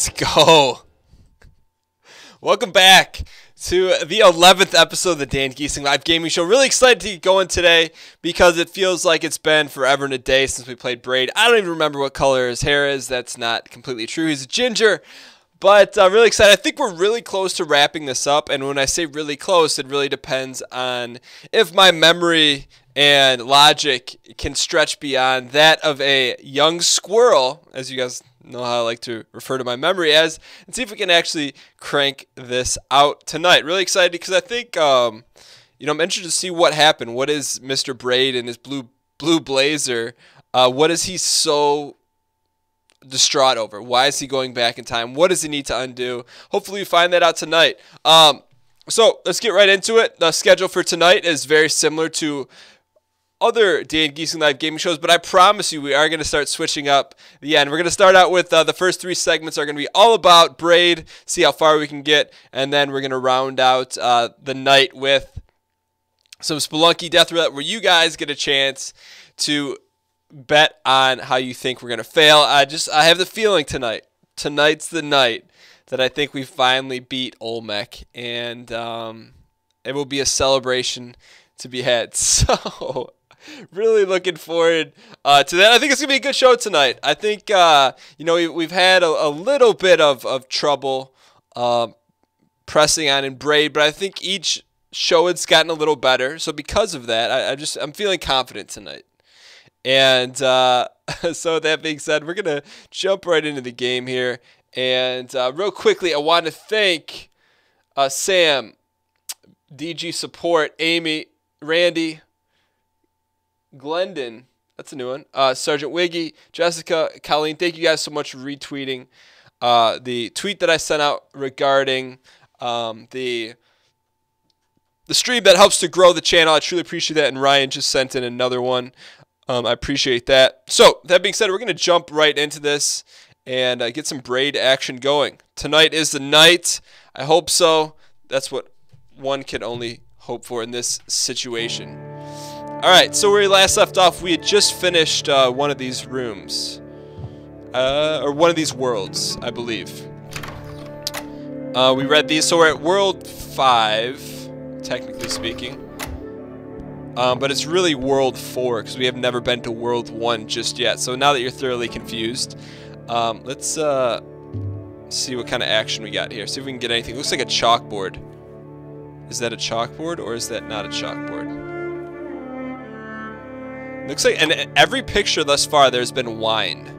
Let's go. Welcome back to the 11th episode of the Dan Gheesling Live Gaming Show. Really excited to get going today because it feels like it's been forever and a day since we played Braid. I don't even remember what color his hair is. That's not completely true. He's a ginger. But uh, really excited. I think we're really close to wrapping this up. And when I say really close, it really depends on if my memory and logic can stretch beyond that of a young squirrel, as you guys know how I like to refer to my memory as, and see if we can actually crank this out tonight. Really excited because I think, um, you know, I'm interested to see what happened. What is Mr. Braid and his blue blue blazer? Uh, what is he so distraught over? Why is he going back in time? What does he need to undo? Hopefully, we find that out tonight. Um, so let's get right into it. The schedule for tonight is very similar to other Dan Gheesling Live gaming shows, but I promise you we are going to start switching up the end. We're going to start out with uh, the first three segments are going to be all about Braid, see how far we can get, and then we're going to round out uh, the night with some Spelunky Death Roulette where you guys get a chance to bet on how you think we're going to fail. I just I have the feeling tonight, tonight's the night that I think we finally beat Olmec, and um, it will be a celebration to be had. So really looking forward uh, to that. I think it's gonna be a good show tonight. I think uh, you know we, have had a, a, little bit of of trouble uh, pressing on in braid, but I think each show it's gotten a little better. So because of that, I, I just I'm feeling confident tonight. And uh, so that being said, we're gonna jump right into the game here. And uh, real quickly, I want to thank uh, Sam, DG Support, Amy, Randy, Glendon, that's a new one. Uh, Sergeant Wiggy, Jessica, Colleen, thank you guys so much for retweeting uh, the tweet that I sent out regarding um, the the stream that helps to grow the channel. I truly appreciate that. And Ryan just sent in another one. Um, I appreciate that. So that being said, we're going to jump right into this and uh, get some braid action going. Tonight is the night. I hope so. That's what one can only hope for in this situation. Alright, so where we last left off, we had just finished uh, one of these rooms. Uh, or one of these worlds, I believe. Uh, we read these, so we're at World 5, technically speaking. Um, but it's really World 4, because we have never been to World 1 just yet. So now that you're thoroughly confused, um, let's uh, see what kind of action we got here. See if we can get anything. It looks like a chalkboard. Is that a chalkboard, or is that not a chalkboard? Looks like, and every picture thus far, there's been wine.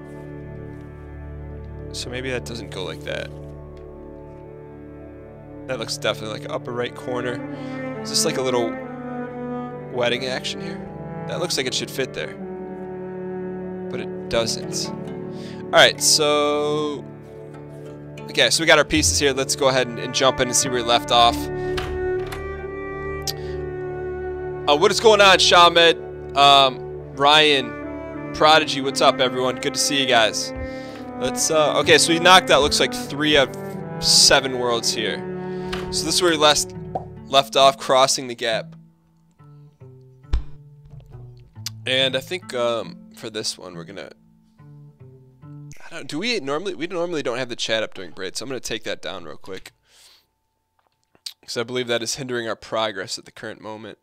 So maybe that doesn't go like that. That looks definitely like upper right corner. Is this like a little wedding action here? That looks like it should fit there. But it doesn't. Alright, so... Okay, so we got our pieces here. Let's go ahead and, and jump in and see where we left off. Uh, what is going on, Shamed? Um, Ryan, Prodigy, what's up, everyone? Good to see you guys. Let's, uh, okay, so we knocked out, looks like three of seven worlds here. So this is where we left, left off, crossing the gap. And I think, um, for this one, we're gonna, I don't, do we normally, we normally don't have the chat up during Braid, so I'm gonna take that down real quick. Because I believe that is hindering our progress at the current moment.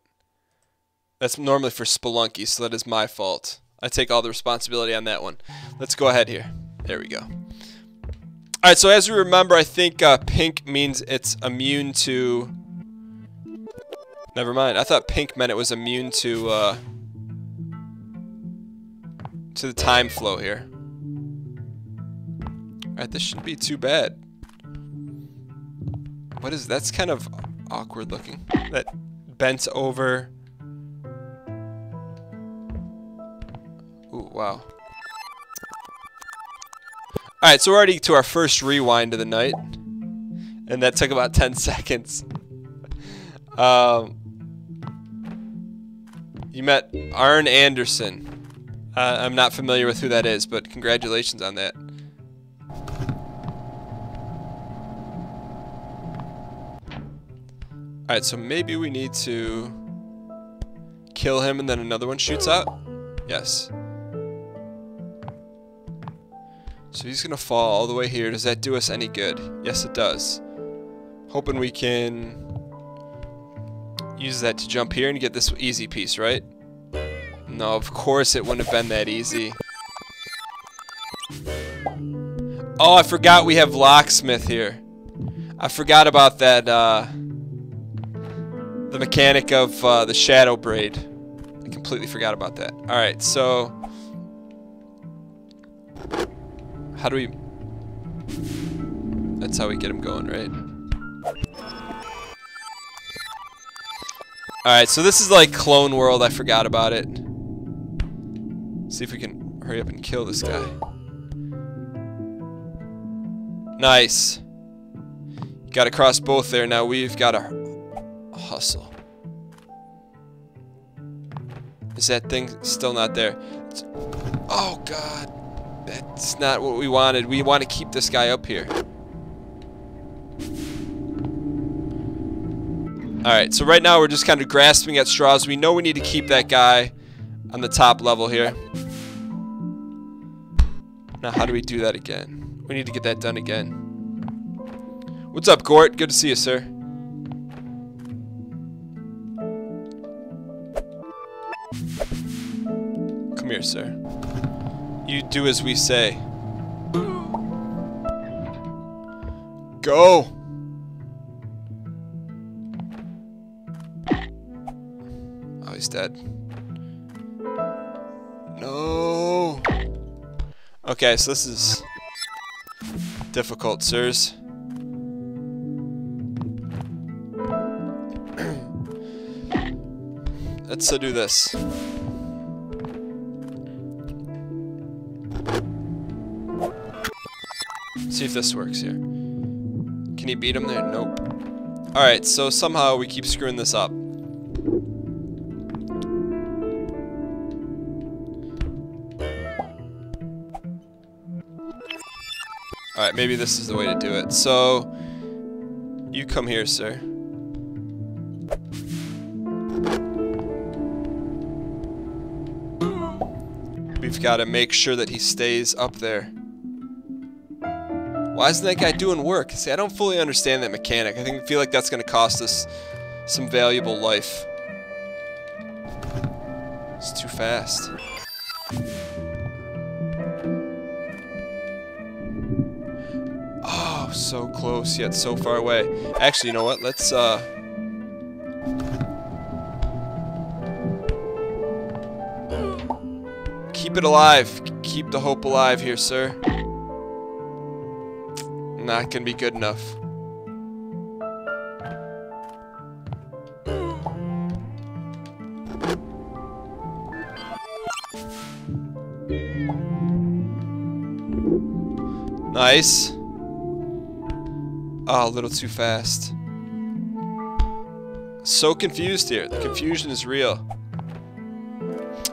That's normally for Spelunky, so that is my fault. I take all the responsibility on that one. Let's go ahead here. There we go. Alright, so as we remember, I think uh, pink means it's immune to... Never mind. I thought pink meant it was immune to, uh, to the time flow here. Alright, this shouldn't be too bad. What is... That's kind of awkward looking. That bent over... wow. Alright, so we're already to our first rewind of the night. And that took about 10 seconds. Um, you met Arn Anderson. Uh, I'm not familiar with who that is, but congratulations on that. Alright, so maybe we need to kill him and then another one shoots out? Yes. So he's gonna fall all the way here. Does that do us any good? Yes, it does. Hoping we can use that to jump here and get this easy piece, right? No, of course it wouldn't have been that easy. Oh, I forgot we have locksmith here. I forgot about that, uh, the mechanic of uh, the shadow braid. I completely forgot about that. Alright, so... How do we... That's how we get him going, right? Alright, so this is like Clone World. I forgot about it. See if we can hurry up and kill this guy. Nice. Got to cross both there. Now we've got to hustle. Is that thing still not there? It's, oh, God. That's not what we wanted. We want to keep this guy up here. Alright, so right now we're just kind of grasping at straws. We know we need to keep that guy on the top level here. Now, how do we do that again? We need to get that done again. What's up, Gort? Good to see you, sir. Come here, sir. You do as we say. Go! Oh, he's dead. No! Okay, so this is difficult, sirs. Let's uh, do this. See if this works here. Can he beat him there? Nope. Alright, so somehow we keep screwing this up. Alright, maybe this is the way to do it. So, you come here, sir. We've got to make sure that he stays up there. Why isn't that guy doing work? See, I don't fully understand that mechanic. I think feel like that's going to cost us some valuable life. It's too fast. Oh, so close yet so far away. Actually, you know what? Let's, uh... Keep it alive. Keep the hope alive here, sir. Not gonna be good enough. Nice. Oh, a little too fast. So confused here. The confusion is real.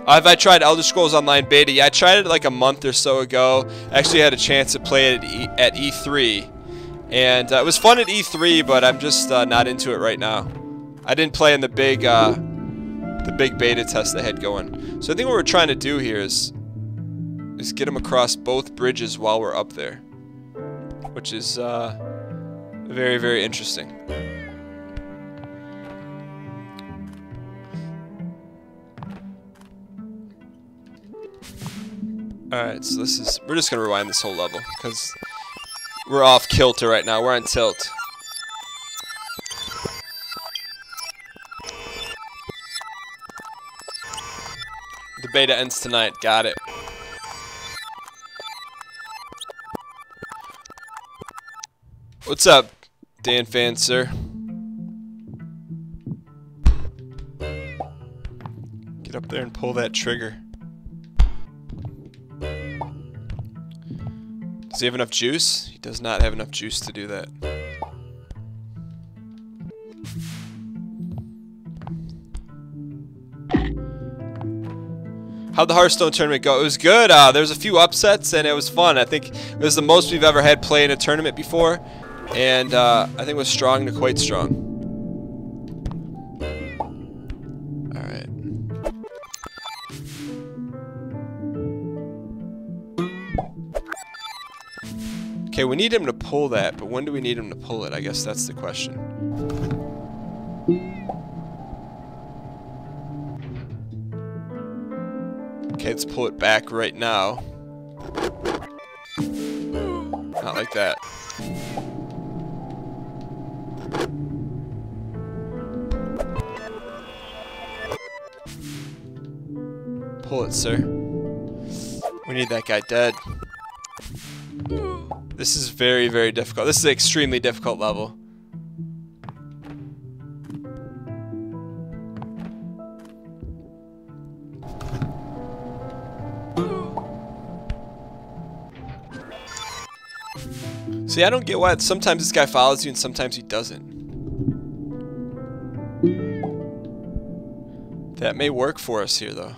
Have I tried Elder Scrolls Online Beta? Yeah, I tried it like a month or so ago. Actually had a chance to play it at, e at E3. And uh, it was fun at E3, but I'm just uh, not into it right now. I didn't play in the big, uh, the big beta test they had going. So I think what we're trying to do here is, is get them across both bridges while we're up there. Which is, uh, very, very interesting. Alright, so this is... We're just going to rewind this whole level, because we're off kilter right now. We're on tilt. The beta ends tonight. Got it. What's up, Dan fan, sir. Get up there and pull that trigger. Does he have enough juice? He does not have enough juice to do that. How'd the Hearthstone tournament go? It was good. Uh, there was a few upsets, and it was fun. I think it was the most we've ever had play in a tournament before and uh, I think it was strong to quite strong. Okay, we need him to pull that, but when do we need him to pull it? I guess that's the question. Okay, let's pull it back right now. Not like that. Pull it, sir. We need that guy dead. This is very, very difficult. This is an extremely difficult level. See, I don't get why sometimes this guy follows you and sometimes he doesn't. That may work for us here, though.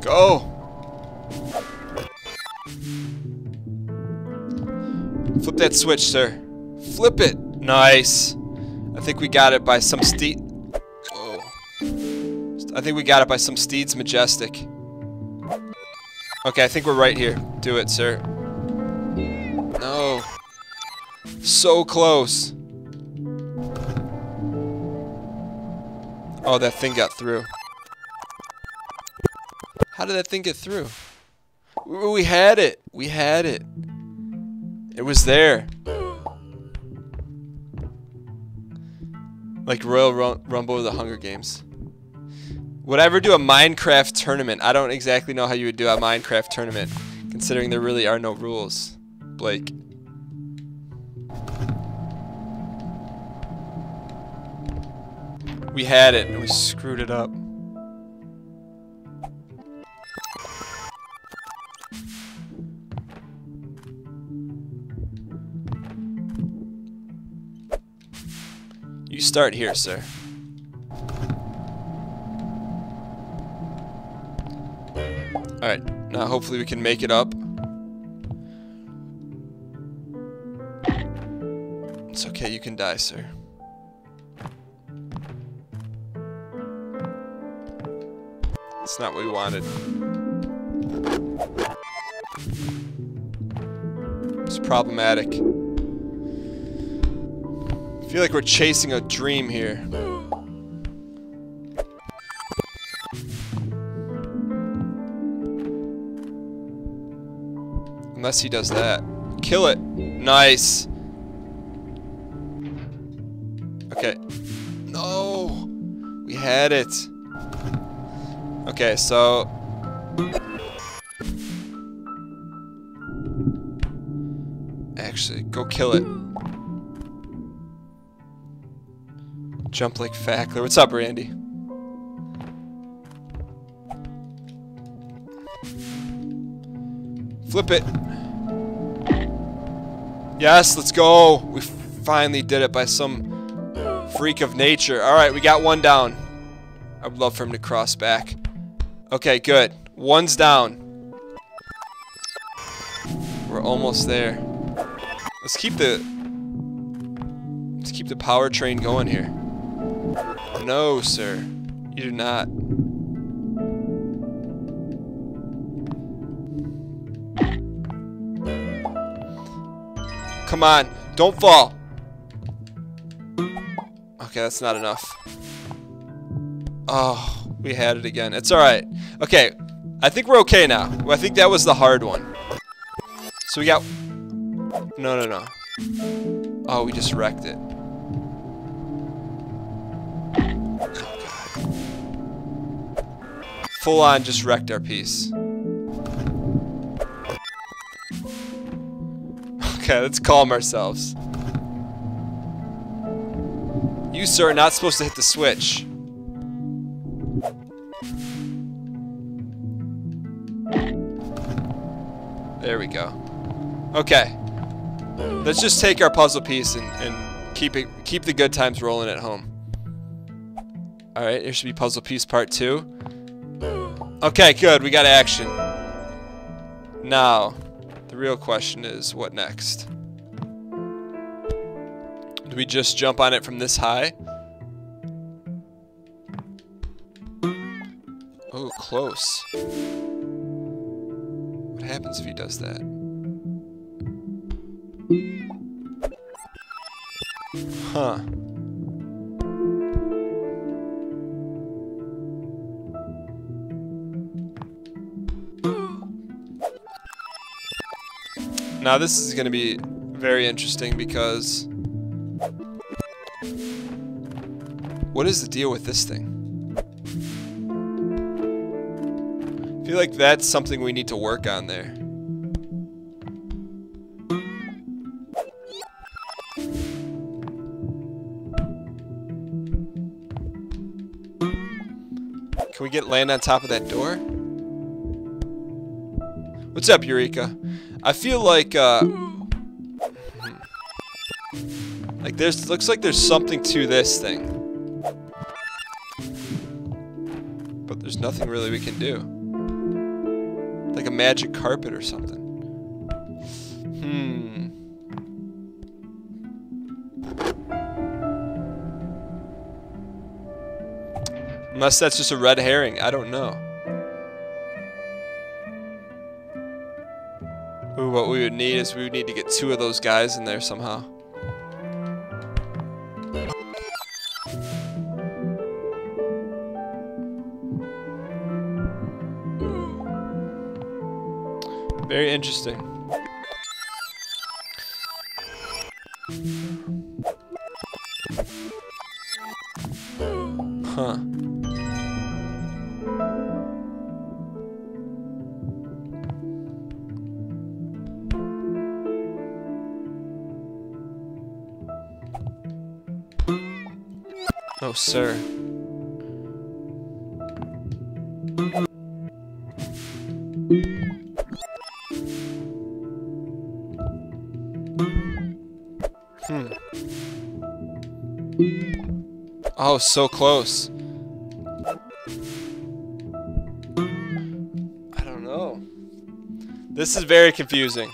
Go! That switch, sir. Flip it! Nice. I think we got it by some steed. Whoa. Oh. I think we got it by some steeds majestic. Okay, I think we're right here. Do it, sir. No. So close. Oh, that thing got through. How did that thing get through? We had it. We had it. It was there. Like Royal Rumble of the Hunger Games. Would I ever do a Minecraft tournament? I don't exactly know how you would do a Minecraft tournament, considering there really are no rules. Blake. We had it, and we screwed it up. You start here, sir. Alright, now hopefully we can make it up. It's okay, you can die, sir. It's not what we wanted. It's problematic. Feel like we're chasing a dream here. Unless he does that. Kill it. Nice. Okay. No. We had it. Okay, so... Actually, go kill it. Jump like Fackler. What's up, Randy? Flip it. Yes, let's go. We finally did it by some freak of nature. All right, we got one down. I would love for him to cross back. Okay, good. One's down. We're almost there. Let's keep the let's keep the power train going here. No, sir. You do not. Come on. Don't fall. Okay, that's not enough. Oh, we had it again. It's alright. Okay, I think we're okay now. I think that was the hard one. So we got... No, no, no. Oh, we just wrecked it. Full on just wrecked our piece. Okay, let's calm ourselves. You, sir, are not supposed to hit the switch. There we go. Okay. Let's just take our puzzle piece and, and keep it keep the good times rolling at home. Alright, here should be puzzle piece part two. Okay, good, we got action. Now, the real question is, what next? Do we just jump on it from this high? Oh, close. What happens if he does that? Huh. Now this is going to be very interesting because what is the deal with this thing? I feel like that's something we need to work on there. Can we get land on top of that door? What's up, Eureka? I feel like, uh... Like there's, looks like there's something to this thing. But there's nothing really we can do. Like a magic carpet or something. Hmm. Unless that's just a red herring, I don't know. Ooh, what we would need is we would need to get two of those guys in there somehow. Very interesting. Huh. Oh, sir. Hmm. Oh, so close. I don't know. This is very confusing.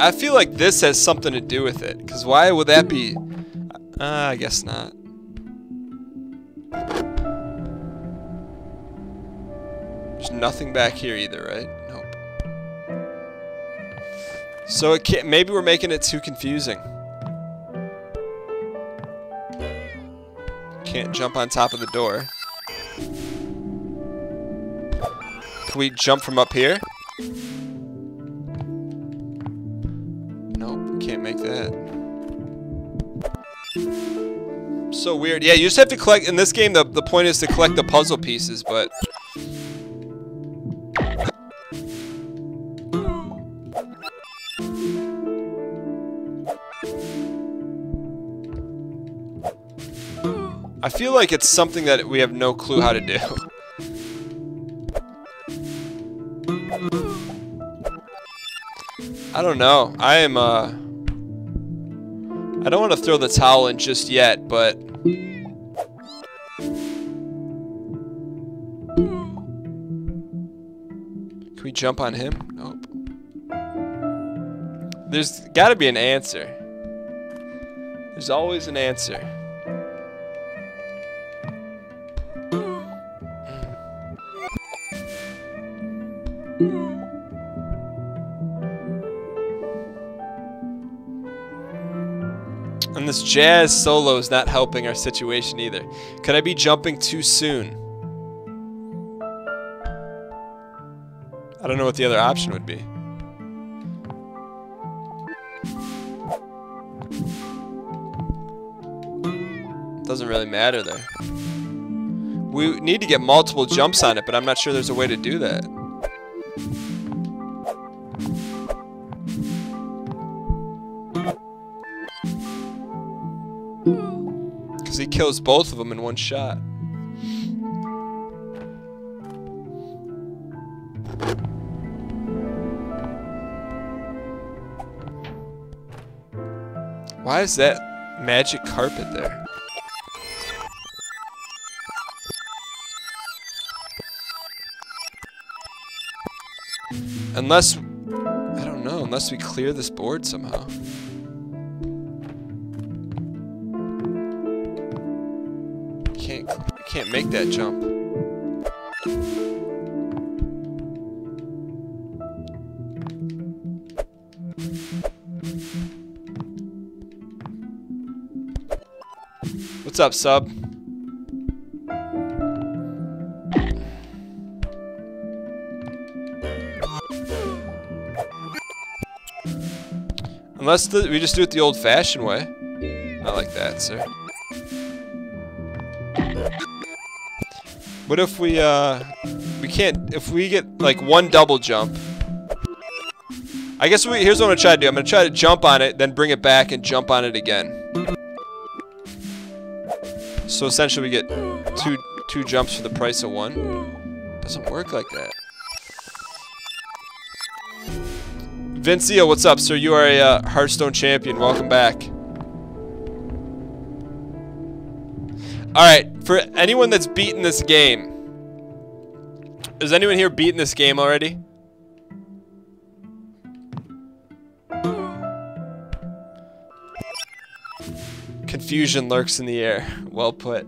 I feel like this has something to do with it. Because why would that be? Uh, I guess not. There's nothing back here either, right? Nope. So it can't, maybe we're making it too confusing. Can't jump on top of the door. Can we jump from up here? So weird. Yeah, you just have to collect, in this game, the, the point is to collect the puzzle pieces, but... I feel like it's something that we have no clue how to do. I don't know. I am, uh... I don't want to throw the towel in just yet, but... Can we jump on him? Nope. There's got to be an answer. There's always an answer. This jazz solo is not helping our situation either. Could I be jumping too soon? I don't know what the other option would be. Doesn't really matter there. We need to get multiple jumps on it, but I'm not sure there's a way to do that. Kills both of them in one shot. Why is that magic carpet there? Unless, I don't know, unless we clear this board somehow. can't make that jump. What's up, sub? Unless the, we just do it the old-fashioned way. Not like that, sir. What if we, uh, we can't, if we get, like, one double jump. I guess we, here's what I'm gonna try to do. I'm gonna try to jump on it, then bring it back and jump on it again. So essentially we get two, two jumps for the price of one. Doesn't work like that. Vincia, what's up, sir? You are a uh, Hearthstone champion. Welcome back. Alright, for anyone that's beaten this game, is anyone here beaten this game already? Confusion lurks in the air. Well put.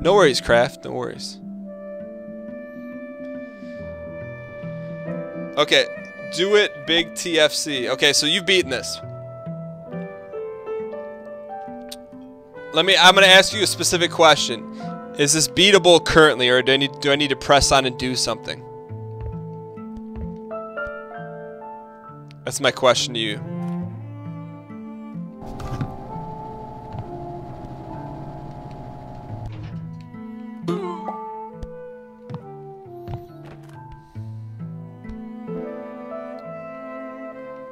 No worries, Craft. No worries. Okay, do it, big TFC. Okay, so you've beaten this. Let me. I'm gonna ask you a specific question. Is this beatable currently, or do I need do I need to press on and do something? That's my question to you.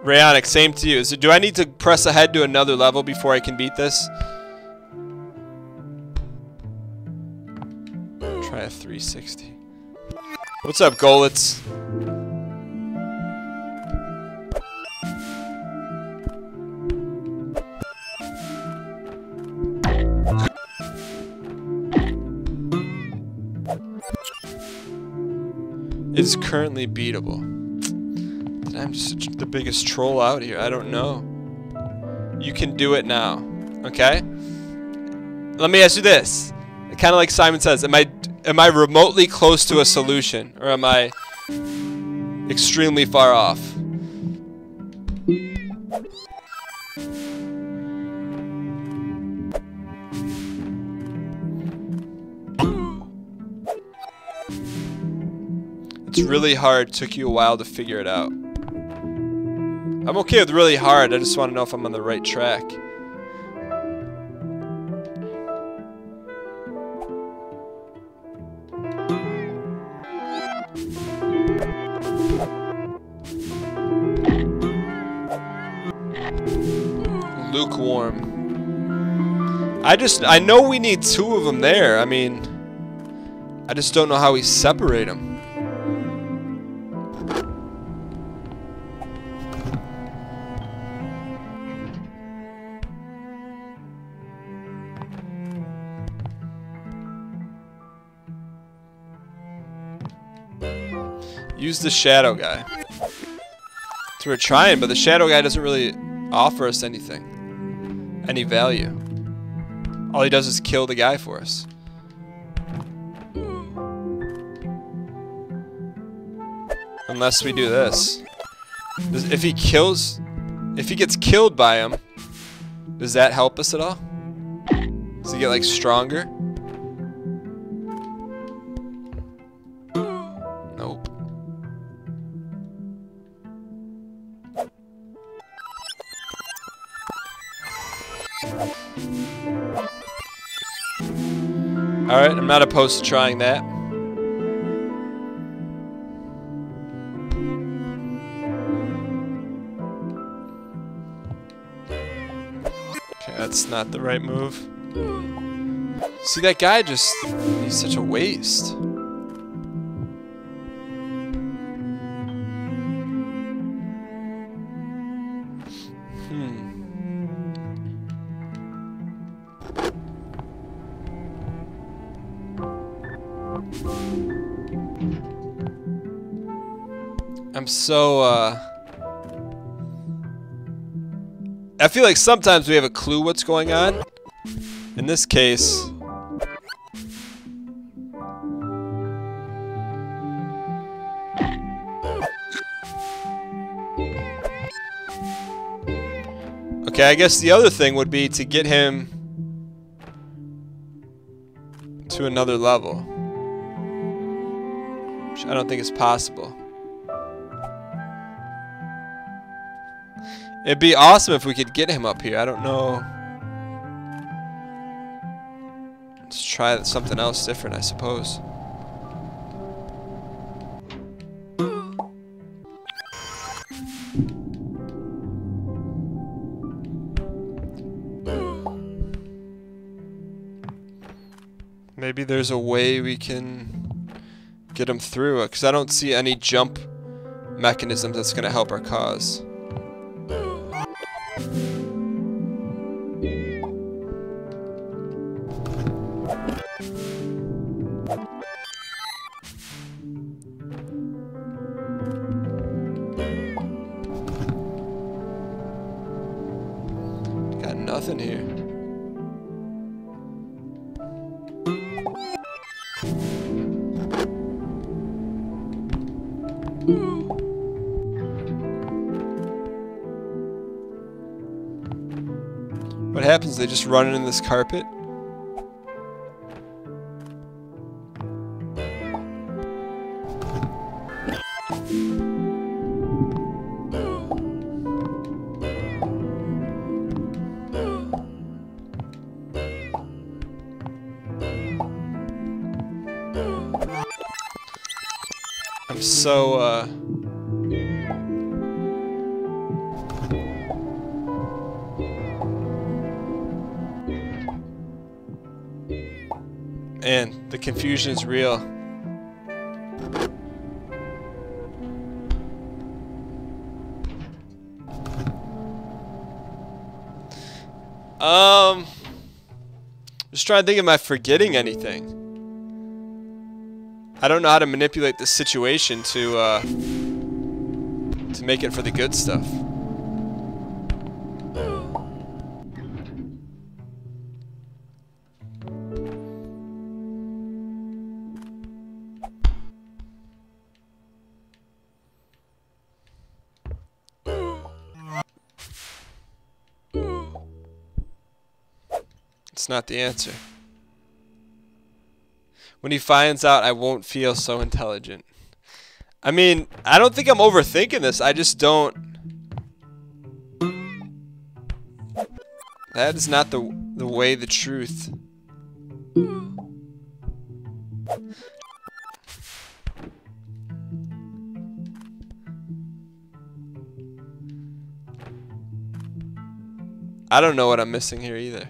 Rayonic, same to you. So do I need to press ahead to another level before I can beat this? Try a 360. What's up, Golitz? It's currently beatable. I'm just the biggest troll out here. I don't know. You can do it now. Okay? Let me ask you this. Kind of like Simon says, am I am I remotely close to a solution or am I extremely far off? It's really hard. Took you a while to figure it out. I'm okay with really hard. I just want to know if I'm on the right track. Lukewarm. I just, I know we need two of them there. I mean, I just don't know how we separate them. Use the shadow guy. So we're trying, but the shadow guy doesn't really offer us anything. Any value. All he does is kill the guy for us. Unless we do this. If he kills... If he gets killed by him, does that help us at all? Does he get, like, stronger? Alright, I'm not opposed to trying that. Okay, that's not the right move. See, that guy just... He's such a waste. So, uh... I feel like sometimes we have a clue what's going on. In this case... Okay, I guess the other thing would be to get him to another level. Which I don't think is possible. It'd be awesome if we could get him up here. I don't know. Let's try something else different, I suppose. Maybe there's a way we can get him through it, because I don't see any jump mechanism that's going to help our cause. Just run in this carpet? Confusion is real. Um, just trying to think, am I forgetting anything? I don't know how to manipulate the situation to uh, to make it for the good stuff. Not the answer. When he finds out, I won't feel so intelligent. I mean, I don't think I'm overthinking this. I just don't. That is not the the way, the truth. I don't know what I'm missing here either.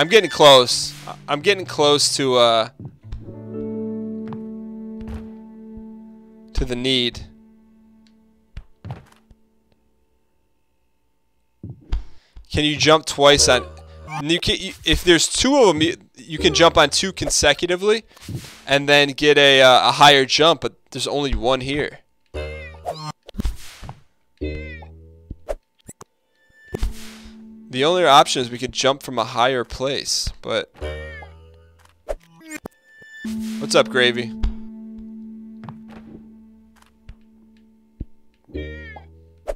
I'm getting close. I'm getting close to uh to the need. Can you jump twice on? You can. If there's two of them, you, you, can jump on two consecutively, and then get a uh, a higher jump. But there's only one here. The only option is we could jump from a higher place, but... What's up, Gravy?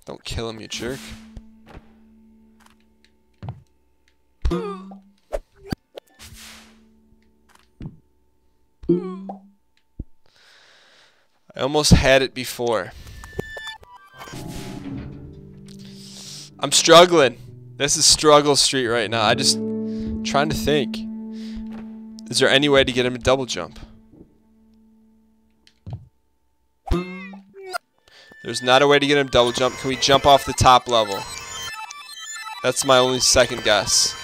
Don't kill him, you jerk. I almost had it before. I'm struggling. This is struggle street right now. I just trying to think. Is there any way to get him to double jump? There's not a way to get him double jump. Can we jump off the top level? That's my only second guess.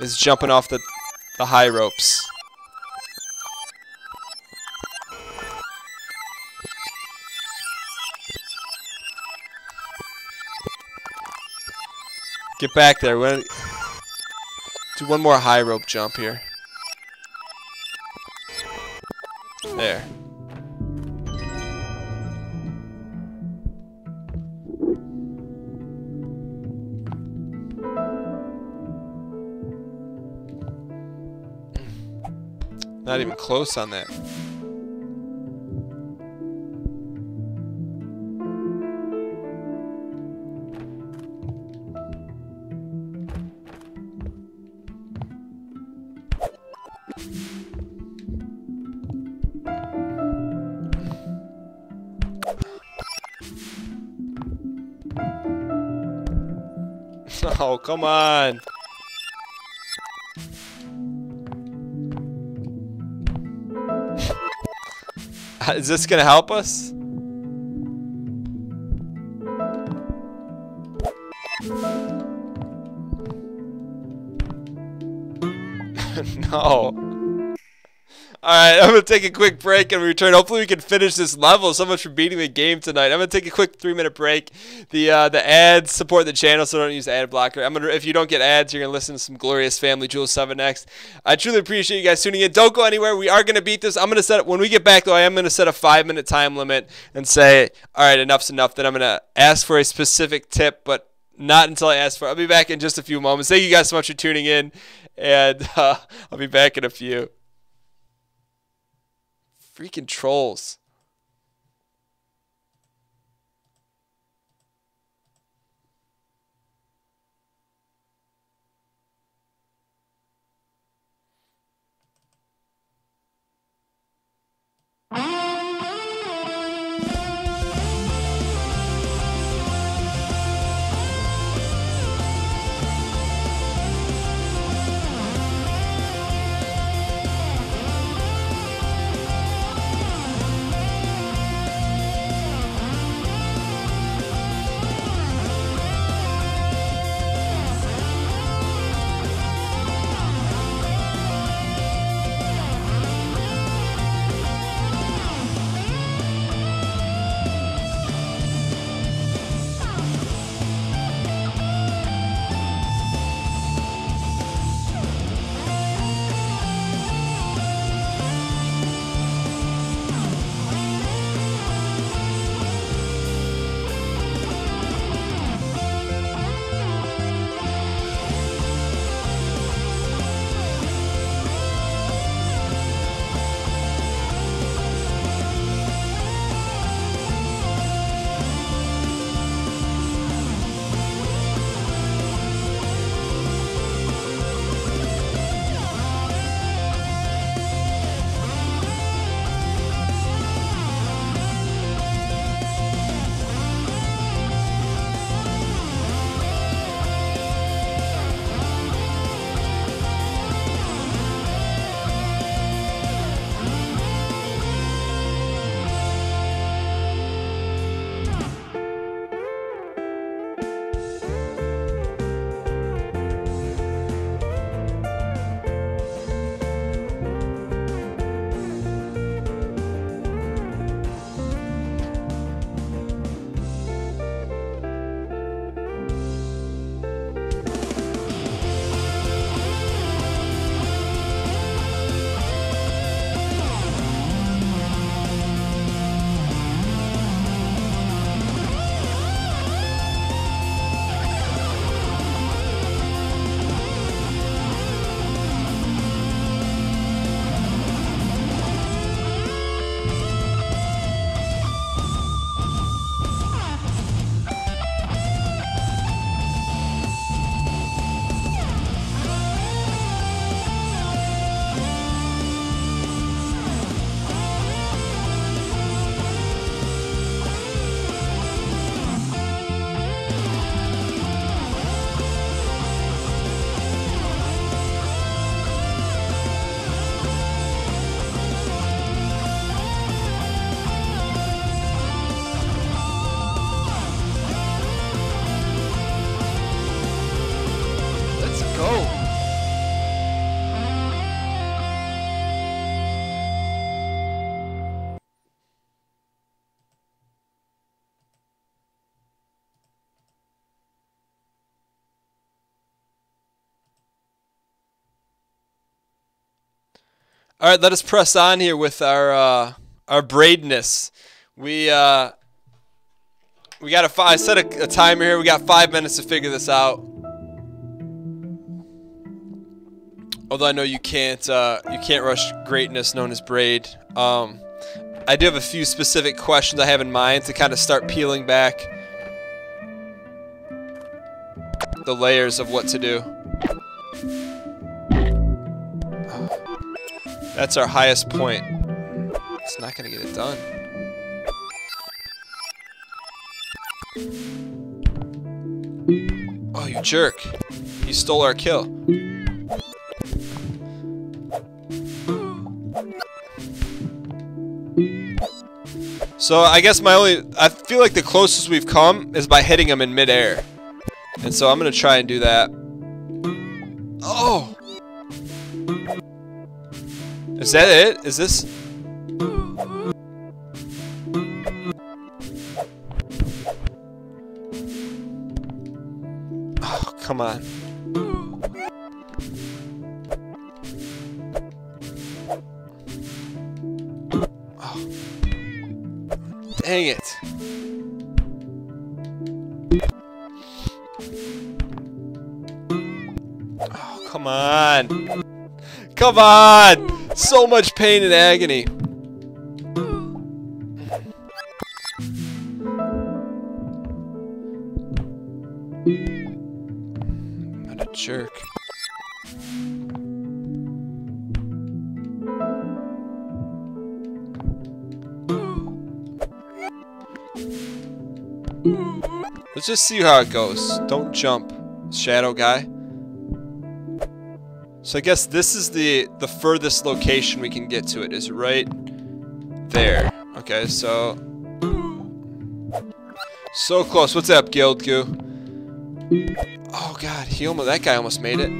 Is jumping off the the high ropes. Get back there. We're gonna do one more high rope jump here. There. Not even close on that. Come on. Is this gonna help us? Alright, I'm going to take a quick break and return. Hopefully we can finish this level. So much for beating the game tonight. I'm going to take a quick three minute break. The uh, the ads support the channel, so don't use ad blocker. I'm gonna If you don't get ads, you're going to listen to some glorious family Jewel 7 next. I truly appreciate you guys tuning in. Don't go anywhere. We are going to beat this. I'm going to set, up, when we get back though, I am going to set a five minute time limit and say, alright, enough's enough. Then I'm going to ask for a specific tip, but not until I ask for it. I'll be back in just a few moments. Thank you guys so much for tuning in, and uh, I'll be back in a few. Freaking trolls. All right, let us press on here with our uh, our braidness. We uh, we got I set a, a timer here. We got five minutes to figure this out. Although I know you can't uh, you can't rush greatness known as braid. Um, I do have a few specific questions I have in mind to kind of start peeling back the layers of what to do. That's our highest point. It's not gonna get it done. Oh, you jerk. He stole our kill. So I guess my only... I feel like the closest we've come is by hitting him in midair. And so I'm going to try and do that. Oh! Is that it? Is this... Oh, come on. Oh. Dang it. Oh, come on. Come on! So much pain and agony. What a jerk. Let's just see how it goes. Don't jump, shadow guy. So I guess this is the the furthest location we can get to it is right there. Okay, so so close. What's up, Guild Goo? Oh god, he almost that guy almost made it.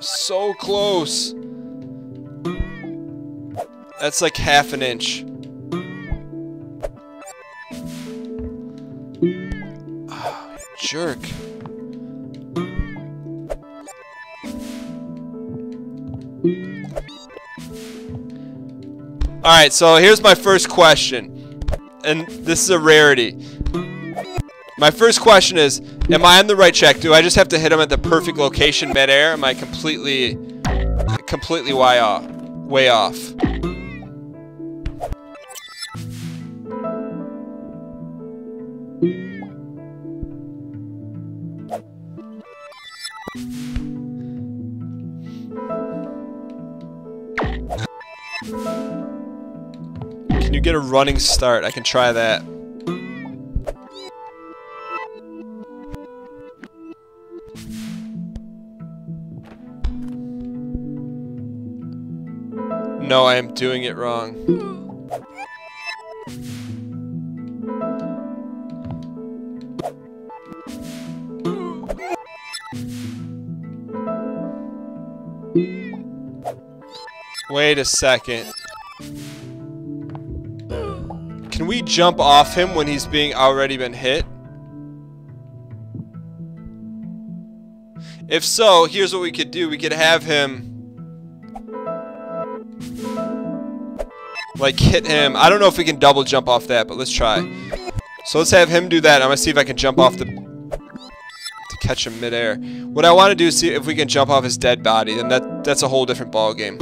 So close. That's like half an inch. Jerk. Alright, so here's my first question. And this is a rarity. My first question is, am I on the right track? Do I just have to hit him at the perfect location midair? Am I completely, completely way off? Way off. Can you get a running start? I can try that. No, I am doing it wrong. Wait a second. Jump off him when he's being already been hit? If so, here's what we could do. We could have him... Like, hit him. I don't know if we can double jump off that, but let's try. So let's have him do that. I'm to see if I can jump off the... To catch him midair. What I want to do is see if we can jump off his dead body. Then that, that's a whole different ball game.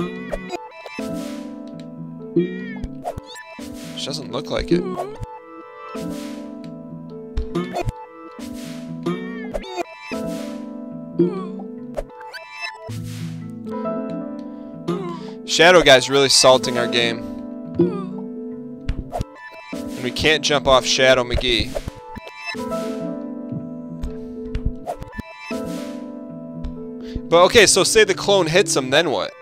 Doesn't look like it. Shadow Guy's really salting our game. And we can't jump off Shadow McGee. But okay, so say the clone hits him, then what?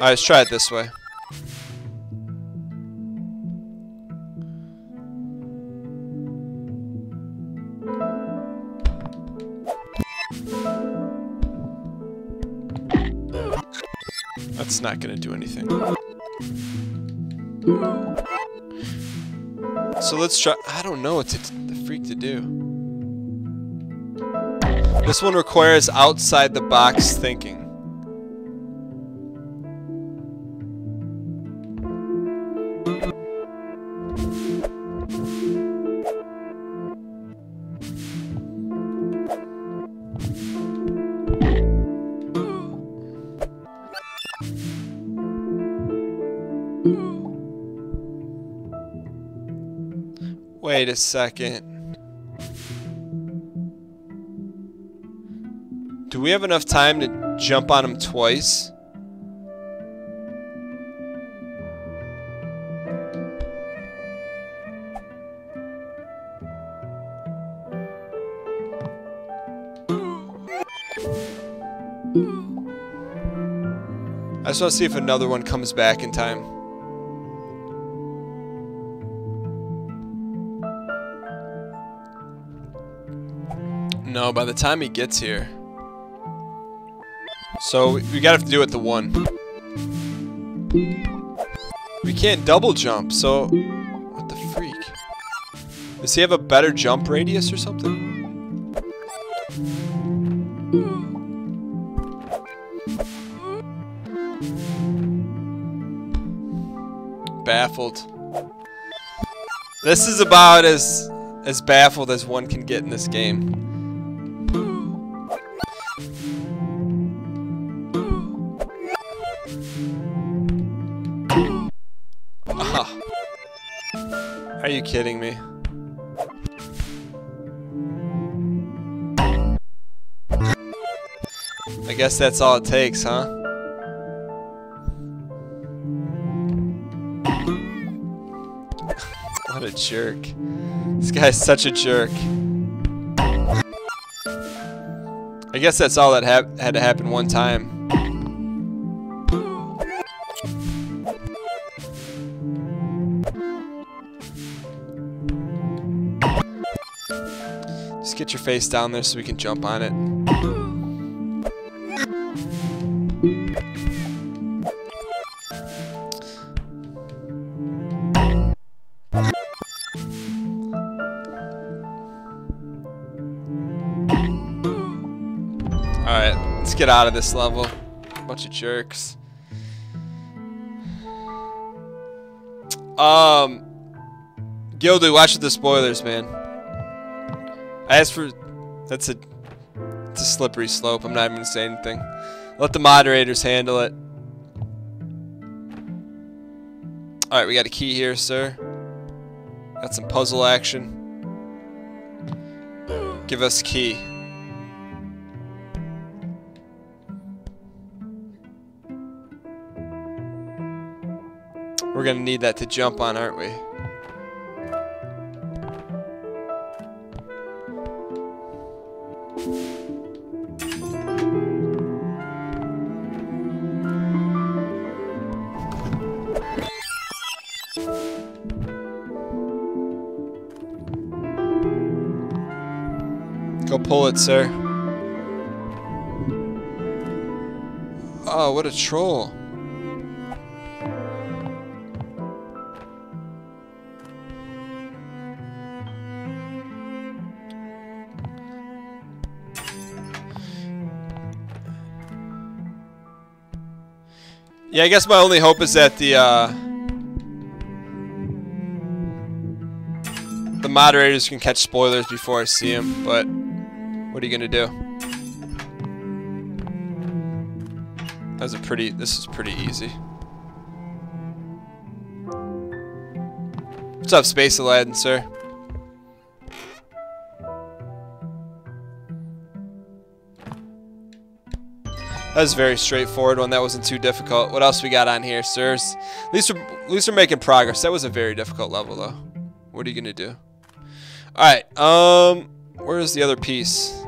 Alright, let's try it this way. That's not gonna do anything. So let's try- I don't know what to the freak to do. This one requires outside the box thinking. Wait a second. Do we have enough time to jump on him twice? I just want to see if another one comes back in time. No, by the time he gets here. So, we gotta have to do it the one. We can't double jump, so... What the freak? Does he have a better jump radius or something? Baffled. This is about as as baffled as one can get in this game. Kidding me? I guess that's all it takes, huh? what a jerk. This guy's such a jerk. I guess that's all that had to happen one time. Get your face down there so we can jump on it. Alright, let's get out of this level. Bunch of jerks. Um, Gildu, watch the spoilers, man. Asked for... That's a... It's a slippery slope. I'm not even going to say anything. Let the moderators handle it. Alright, we got a key here, sir. Got some puzzle action. Give us key. We're gonna need that to jump on, aren't we? Pull it, sir. Oh, what a troll. Yeah, I guess my only hope is that the uh, the moderators can catch spoilers before I see them, but what are you gonna do? That's a pretty. This is pretty easy. What's up, Space Aladdin, sir? That was very straightforward one. That wasn't too difficult. What else we got on here, sirs? At least we're, at least we're making progress. That was a very difficult level, though. What are you going to do? Alright, um, where's the other piece?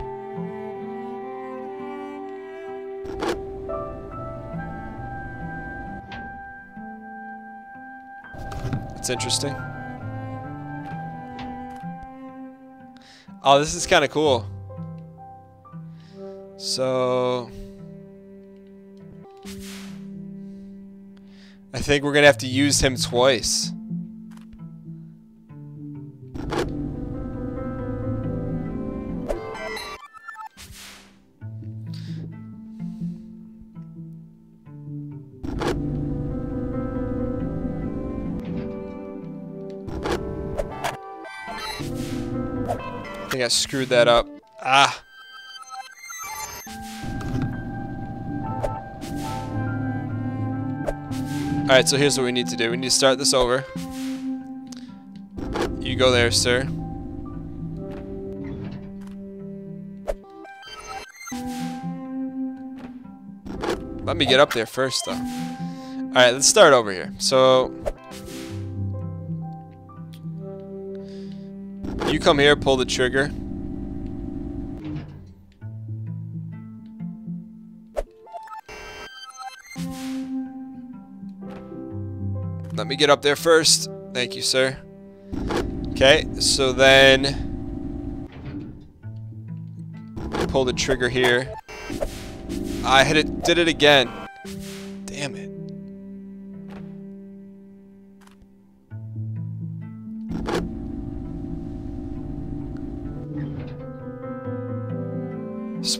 It's interesting. Oh, this is kind of cool. So... I think we're going to have to use him twice. Think I screwed that up. Ah. Alright, so here's what we need to do. We need to start this over. You go there, sir. Let me get up there first, though. Alright, let's start over here. So... come here, pull the trigger. Let me get up there first. Thank you, sir. Okay, so then... Pull the trigger here. I hit it, did it again.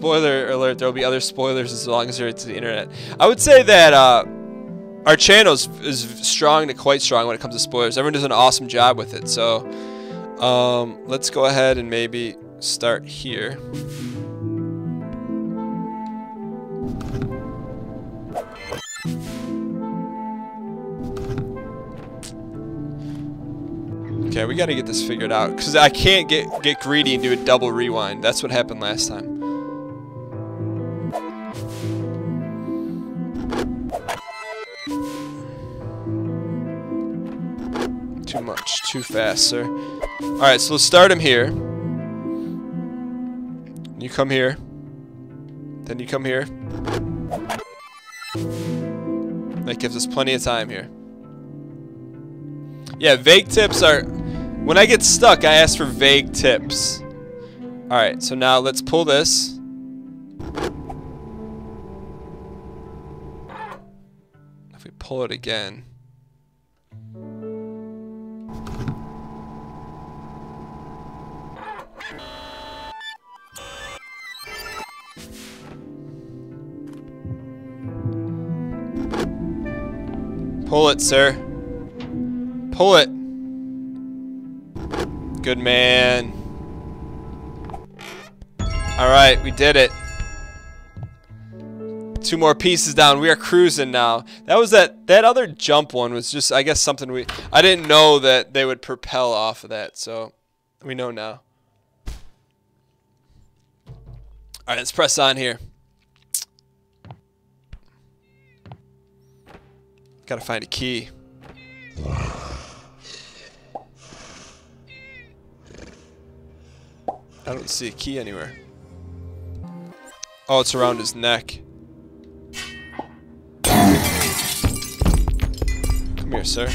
Spoiler alert, there will be other spoilers as long as you're to the internet. I would say that uh, our channel is, is strong to quite strong when it comes to spoilers. Everyone does an awesome job with it. So um, let's go ahead and maybe start here. Okay, we gotta get this figured out because I can't get get greedy and do a double rewind. That's what happened last time. Too fast, sir. All right, so let's start him here. You come here. Then you come here. That gives us plenty of time here. Yeah, vague tips are when I get stuck, I ask for vague tips. Alright, so now let's pull this. If we pull it again. Pull it, sir. Pull it. Good man. Alright, we did it. Two more pieces down. We are cruising now. That was that that other jump one was just I guess something we I didn't know that they would propel off of that, so we know now. Alright, let's press on here. Gotta find a key. I don't see a key anywhere. Oh, it's around his neck. Come here, sir.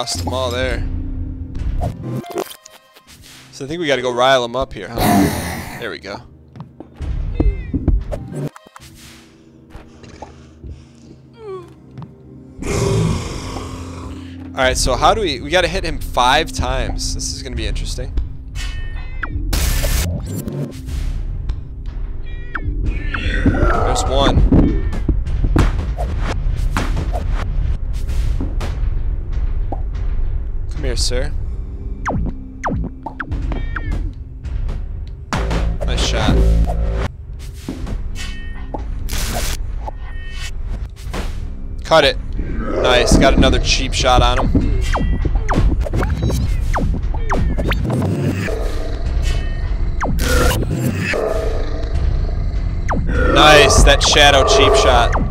Them all there. So I think we gotta go rile them up here, huh? There we go. Alright, so how do we... We gotta hit him five times. This is gonna be interesting. There's one. Come Nice shot. Cut it. Nice. Got another cheap shot on him. Nice. That shadow cheap shot.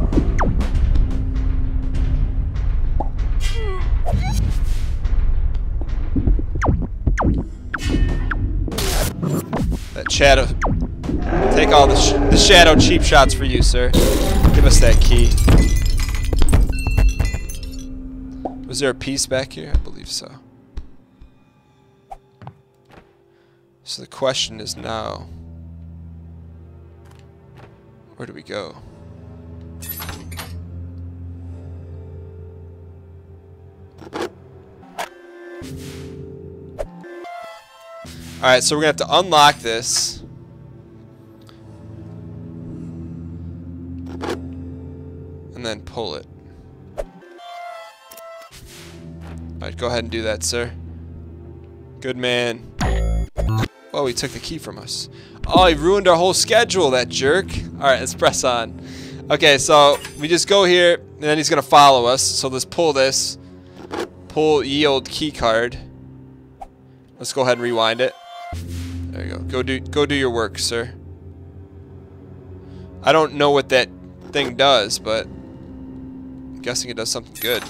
Shadow. Take all the, sh the shadow cheap shots for you, sir. Give us that key. Was there a piece back here? I believe so. So the question is now, where do we go? Alright, so we're going to have to unlock this. And then pull it. Alright, go ahead and do that, sir. Good man. Oh, he took the key from us. Oh, he ruined our whole schedule, that jerk. Alright, let's press on. Okay, so we just go here, And then he's going to follow us. So let's pull this. Pull yield key card. Let's go ahead and rewind it. Go do go do your work, sir. I don't know what that thing does, but I'm guessing it does something good.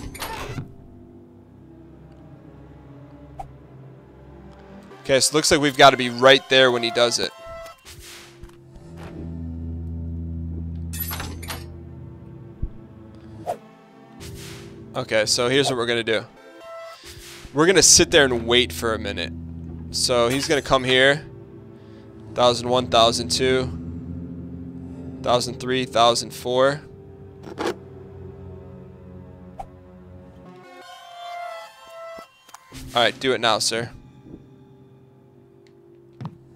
Okay, so looks like we've got to be right there when he does it. Okay, so here's what we're going to do. We're going to sit there and wait for a minute. So he's going to come here. 1001, 1002, 1003, 1004. Alright, do it now, sir.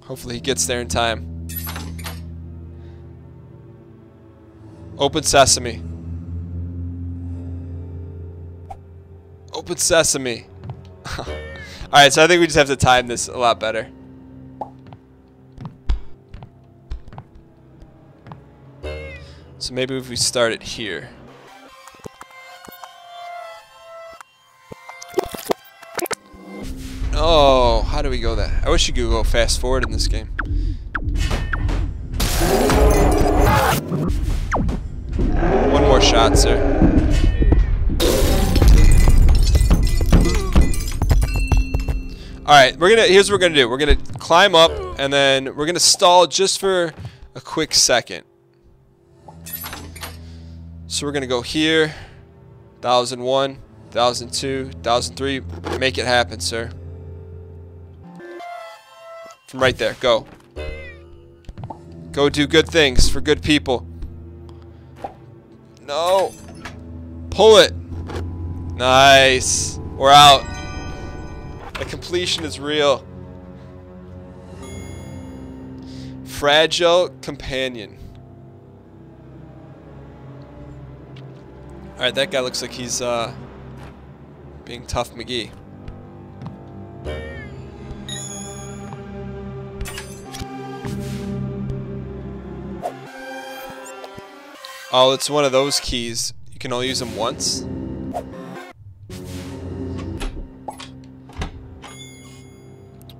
Hopefully he gets there in time. Open sesame. Open sesame. Alright, so I think we just have to time this a lot better. So maybe if we start it here. Oh, how do we go that? I wish you could go fast forward in this game. One more shot, sir. Alright, we're gonna here's what we're gonna do. We're gonna climb up and then we're gonna stall just for a quick second. So we're gonna go here. 1001, 1002, 1003. Make it happen, sir. From right there. Go. Go do good things for good people. No. Pull it. Nice. We're out. The completion is real. Fragile companion. Alright, that guy looks like he's uh, being tough McGee. Oh, it's one of those keys. You can only use them once.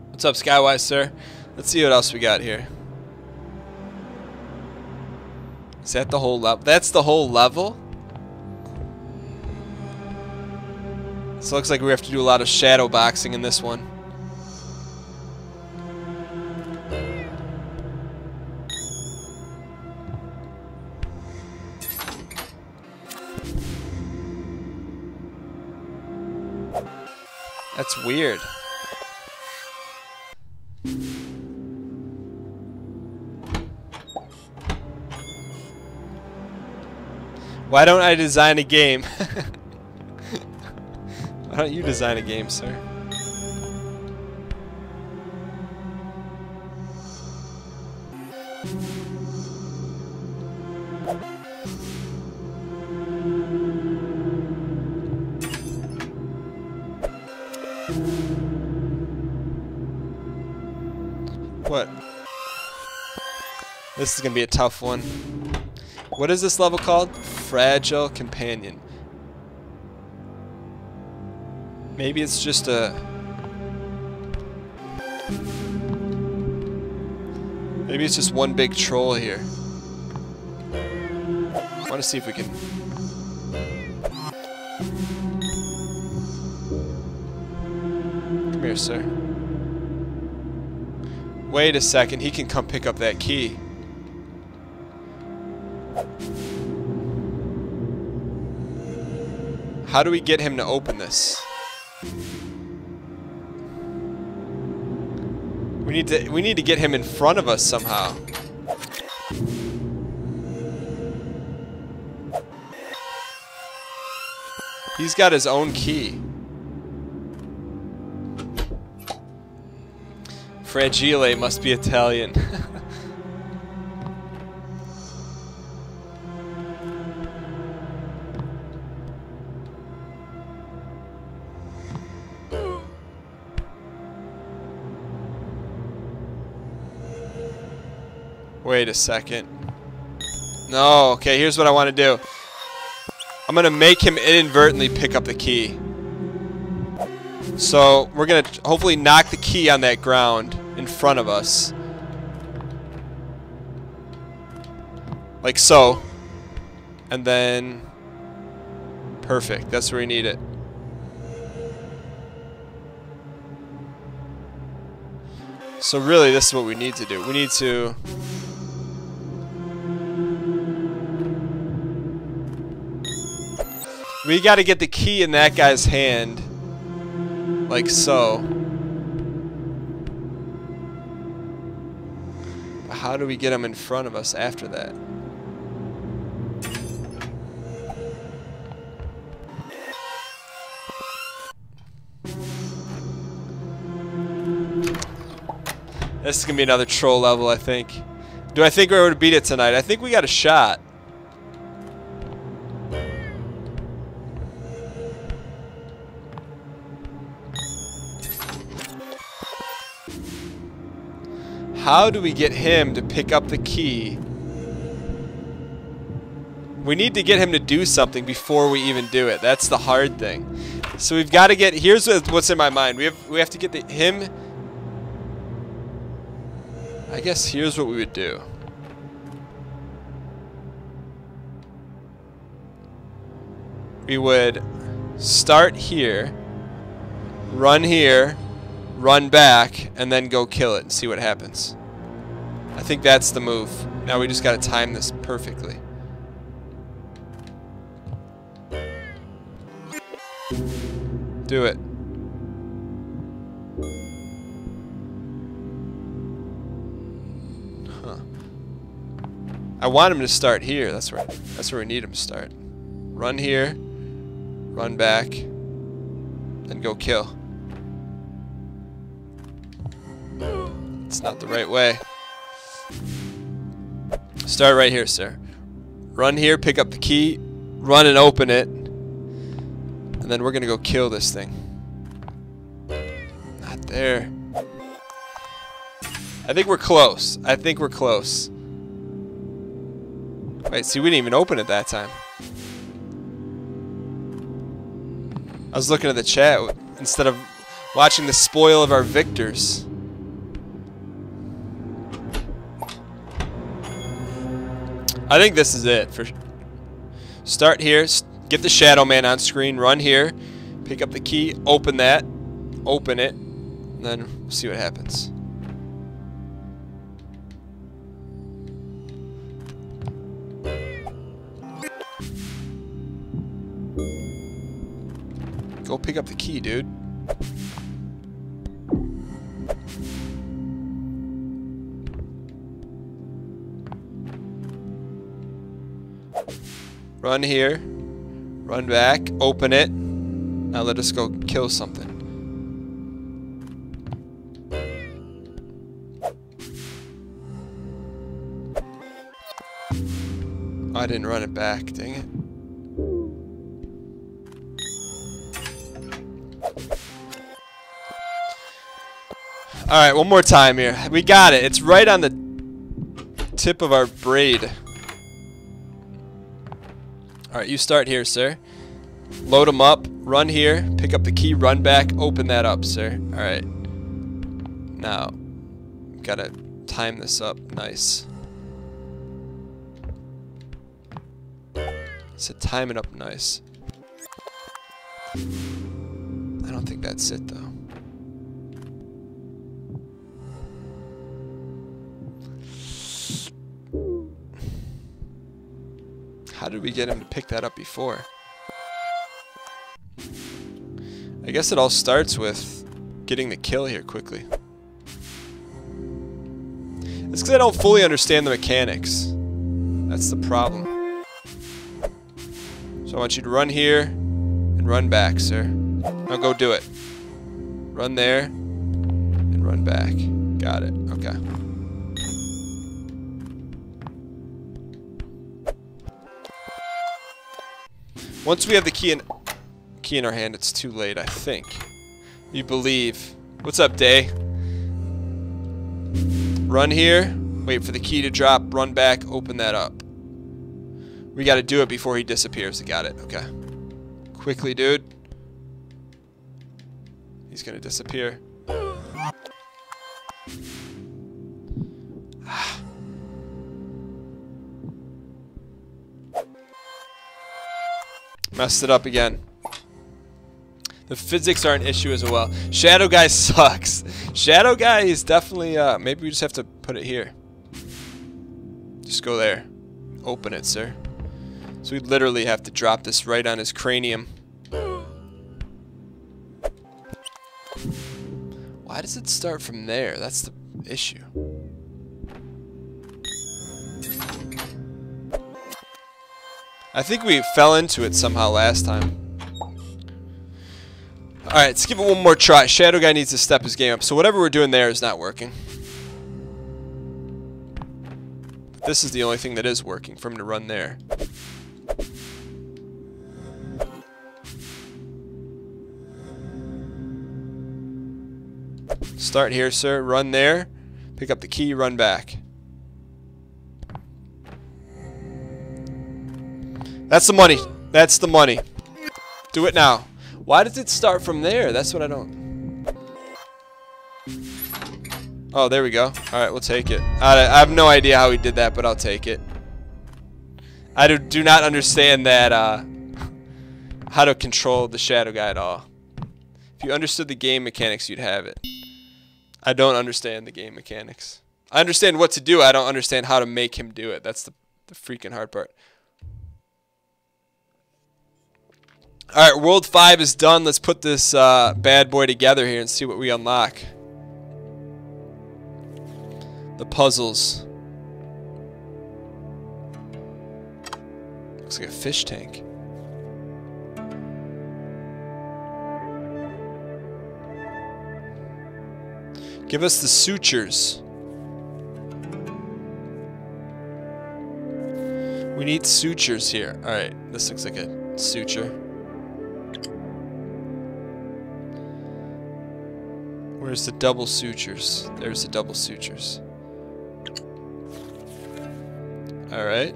What's up, Skywise, sir? Let's see what else we got here. Is that the whole level? That's the whole level? So it looks like we have to do a lot of shadow boxing in this one. That's weird. Why don't I design a game? Why don't you design a game, sir? What? This is gonna be a tough one. What is this level called? Fragile Companion. Maybe it's just a... Maybe it's just one big troll here. I want to see if we can... Come here, sir. Wait a second, he can come pick up that key. How do we get him to open this? We need to we need to get him in front of us somehow. He's got his own key. Fragile must be Italian. Wait a second. No, okay, here's what I want to do. I'm going to make him inadvertently pick up the key. So we're going to hopefully knock the key on that ground in front of us. Like so. And then... Perfect. That's where we need it. So really, this is what we need to do. We need to... We got to get the key in that guy's hand. Like so. How do we get him in front of us after that? This is to be another troll level, I think. Do I think we're going to beat it tonight? I think we got a shot. How do we get him to pick up the key? We need to get him to do something before we even do it. That's the hard thing. So we've got to get. Here's what's in my mind. We have we have to get the, him. I guess here's what we would do. We would start here, run here, run back, and then go kill it and see what happens. I think that's the move. Now we just got to time this perfectly. Do it. Huh. I want him to start here. That's where that's where we need him to start. Run here, run back, then go kill. It's not the right way. Start right here, sir. Run here, pick up the key, run and open it, and then we're to go kill this thing. Not there. I think we're close. I think we're close. Wait, see, we didn't even open it that time. I was looking at the chat instead of watching the spoil of our victors. I think this is it. For Start here, get the Shadow Man on screen, run here, pick up the key, open that, open it, and then see what happens. Go pick up the key, dude. Run here. Run back. Open it. Now let us go kill something. I didn't run it back. Dang it. Alright, one more time here. We got it. It's right on the tip of our braid. Alright, you start here, sir. Load them up, run here, pick up the key, run back, open that up, sir. Alright. Now, gotta time this up nice. So time it up nice. I don't think that's it, though. How did we get him to pick that up before? I guess it all starts with getting the kill here quickly. It's because I don't fully understand the mechanics. That's the problem. So I want you to run here and run back, sir. Now go do it. Run there and run back. Got it. Okay. Once we have the key in key in our hand, it's too late, I think. You believe. What's up, Day? Run here. Wait for the key to drop. Run back. Open that up. We got to do it before he disappears. Got it. Okay. Quickly, dude. He's to disappear. Ah. Messed it up again. The physics are an issue as well. Shadow Guy sucks. Shadow Guy is definitely, uh, maybe we just have to put it here. Just go there. Open it, sir. So we literally have to drop this right on his cranium. Why does it start from there? That's the issue. I think we fell into it somehow last time. Alright, let's give it one more try. Shadow Guy needs to step his game up. So whatever we're doing there is not working. This is the only thing that is working for him to run there. Start here, sir. Run there. Pick up the key, run back. That's the money. That's the money. Do it now. Why does it start from there? That's what I don't... Oh, there we go. Alright, we'll take it. I, I have no idea how he did that, but I'll take it. I do, do not understand that, uh, how to control the Shadow Guy at all. If you understood the game mechanics, you'd have it. I don't understand the game mechanics. I understand what to do. I don't understand how to make him do it. That's the, the freaking hard part. All right, World 5 is done. Let's put this uh, bad boy together here and see what we unlock. The puzzles. Looks like a fish tank. Give us the sutures. We need sutures here. Alright, this looks like a suture. Where's the double sutures? There's the double sutures. Alright.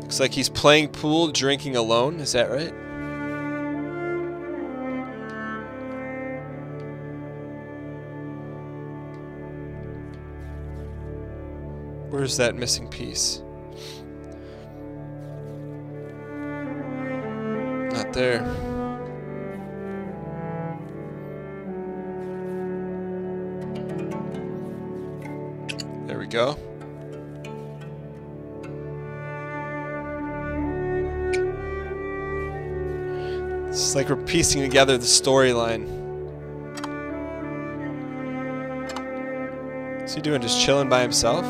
Looks like he's playing pool, drinking alone. Is that right? Where's that missing piece? Not there. We go. It's like we're piecing together the storyline. What's he doing? Just chilling by himself?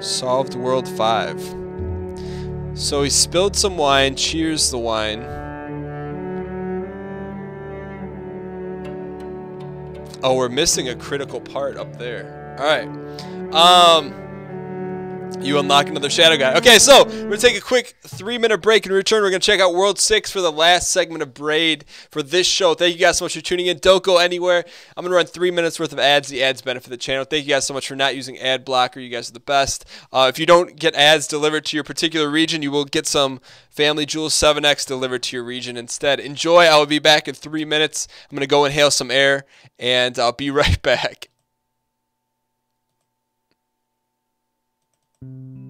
Solved World 5. So he spilled some wine, cheers the wine. Oh, we're missing a critical part up there. Alright. Um, you unlock another Shadow Guy. Okay, so we're going to take a quick three minute break and return. We're going to check out World 6 for the last segment of Braid for this show. Thank you guys so much for tuning in. Don't go anywhere. I'm going to run three minutes worth of ads. The ads benefit the channel. Thank you guys so much for not using ad blocker. You guys are the best. Uh, if you don't get ads delivered to your particular region, you will get some Family Jewels 7X delivered to your region instead. Enjoy. I will be back in three minutes. I'm going to go inhale some air, and I'll be right back. Thank you.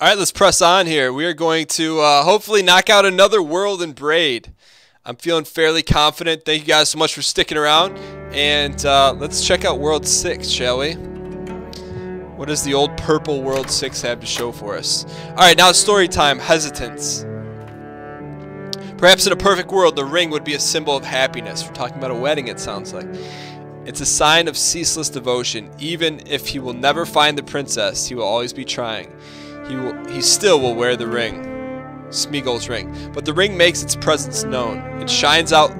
All right, let's press on here. We are going to uh, hopefully knock out another world in Braid. I'm feeling fairly confident. Thank you guys so much for sticking around. And uh, let's check out World 6, shall we? What does the old purple World 6 have to show for us? Alright, now story time. Hesitance. Perhaps in a perfect world, the ring would be a symbol of happiness. We're talking about a wedding, it sounds like. It's a sign of ceaseless devotion. Even if he will never find the princess, he will always be trying. He, will, he still will wear the ring. Smeagol's ring. But the ring makes its presence known. It shines out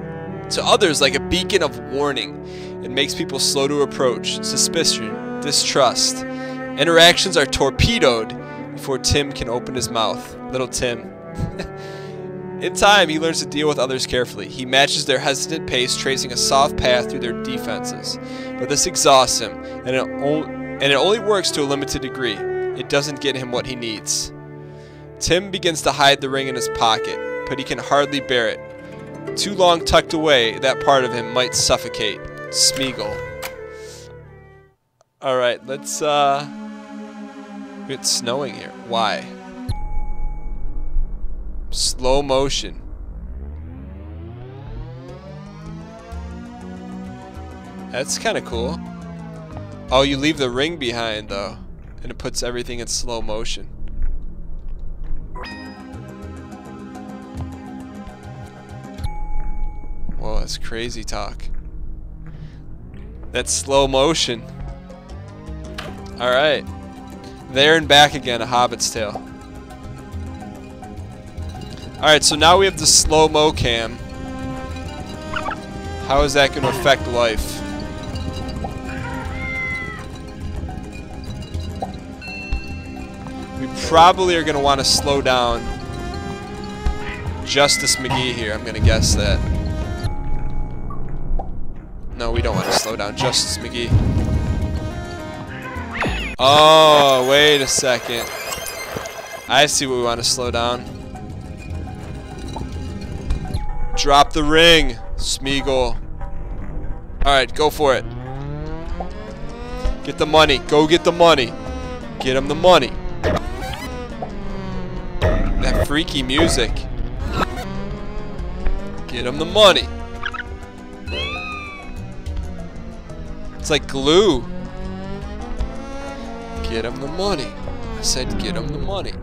to others like a beacon of warning. It makes people slow to approach, suspicion, distrust. Interactions are torpedoed before Tim can open his mouth. Little Tim. In time, he learns to deal with others carefully. He matches their hesitant pace, tracing a soft path through their defenses. But this exhausts him, and it, and it only works to a limited degree. It doesn't get him what he needs. Tim begins to hide the ring in his pocket, but he can hardly bear it. Too long tucked away, that part of him might suffocate. Smeagol. Alright, let's, uh... It's snowing here. Why? Slow motion. That's kind of cool. Oh, you leave the ring behind, though. And it puts everything in slow motion. Whoa, that's crazy talk. That's slow motion. Alright. There and back again, a Hobbit's Tale. Alright, so now we have the slow-mo cam. How is that going to affect life? Probably are going to want to slow down Justice McGee here. I'm going to guess that. No, we don't want to slow down Justice McGee. Oh, wait a second. I see what we want to slow down. Drop the ring, Smeagol. Alright, go for it. Get the money. Go get the money. Get him the money. Freaky music. Get him the money. It's like glue. Get him the money. I said get him the money.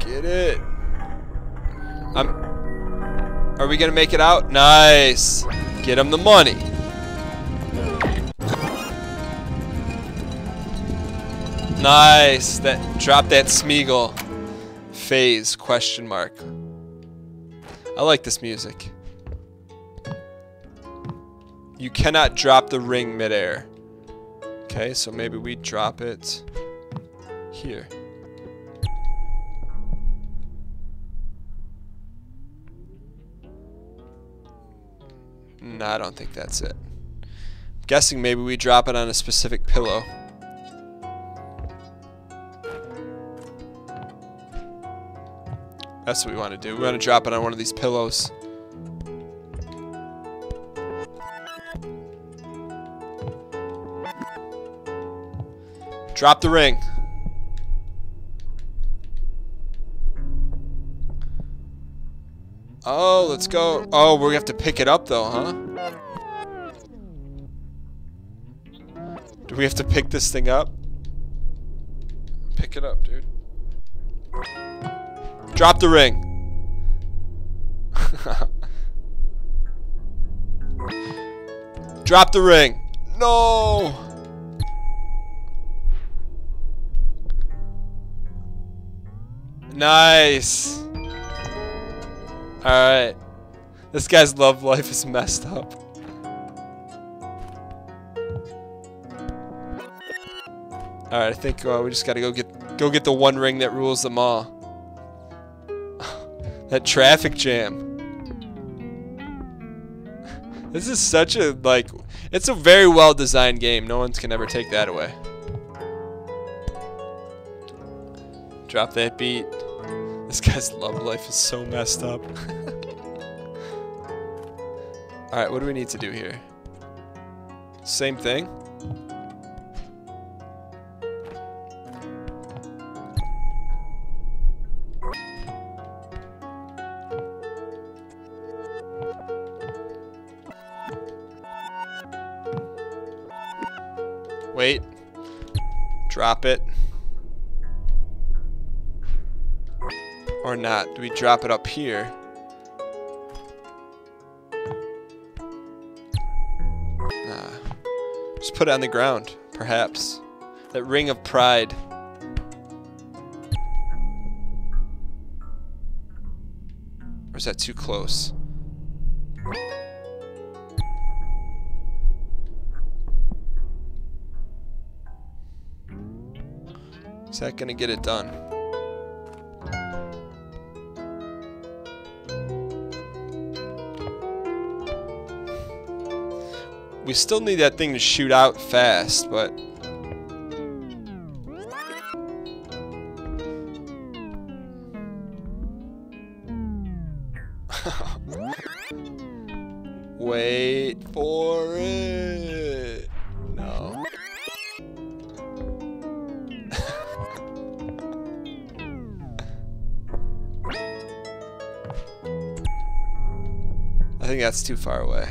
Get it. I'm... Are we gonna make it out? Nice. Get him the money. Nice. That drop that Smeagol phase question mark. I like this music. You cannot drop the ring midair. Okay, so maybe we drop it here. No, I don't think that's it. I'm guessing maybe we drop it on a specific pillow. That's what we want to do. We want to drop it on one of these pillows. Drop the ring. Oh, let's go. Oh, we have to pick it up though, huh? Do we have to pick this thing up? Pick it up, dude. Drop the ring. Drop the ring. No! Nice. Alright. This guy's love life is messed up. Alright, I think uh, we just gotta go get go get the one ring that rules them all. That traffic jam. This is such a, like, it's a very well designed game. No one can ever take that away. Drop that beat. This guy's love life is so messed up. Alright, what do we need to do here? Same thing? Drop it. Or not. Do we drop it up here? Nah. Just put it on the ground, perhaps. That ring of pride. Or is that too close? Is that gonna get it done? We still need that thing to shoot out fast, but... that's too far away.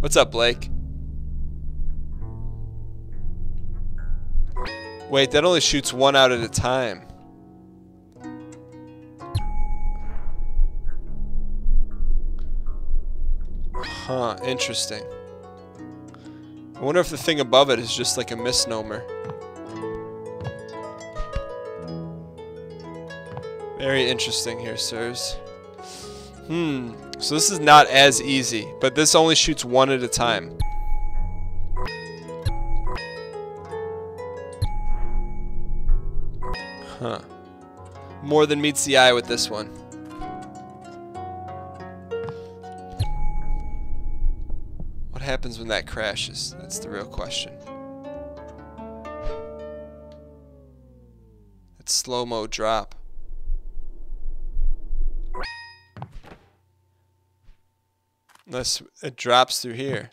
What's up, Blake? Wait, that only shoots one out at a time. Huh, interesting. I wonder if the thing above it is just like a misnomer. Very interesting here, sirs. Hmm, so this is not as easy, but this only shoots one at a time. Huh. More than meets the eye with this one. What happens when that crashes? That's the real question. It's slow-mo drop. Unless it drops through here.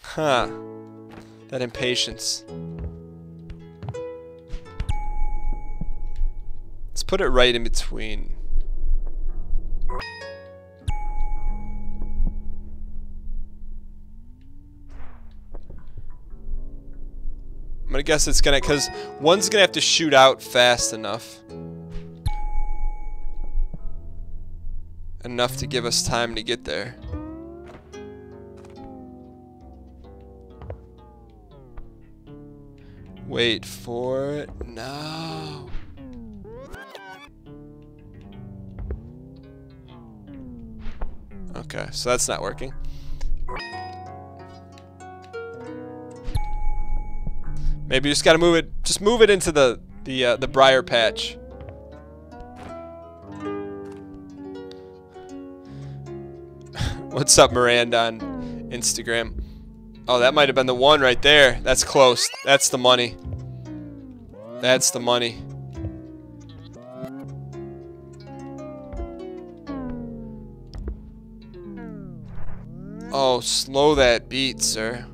Huh. That impatience. Let's put it right in between. I'm gonna guess it's gonna, cause one's gonna have to shoot out fast enough. Enough to give us time to get there. Wait for it. No. Okay, so that's not working. Maybe you just gotta move it. Just move it into the the uh, the briar patch. What's up, Miranda on Instagram? Oh, that might have been the one right there. That's close. That's the money. That's the money. Oh, slow that beat, sir.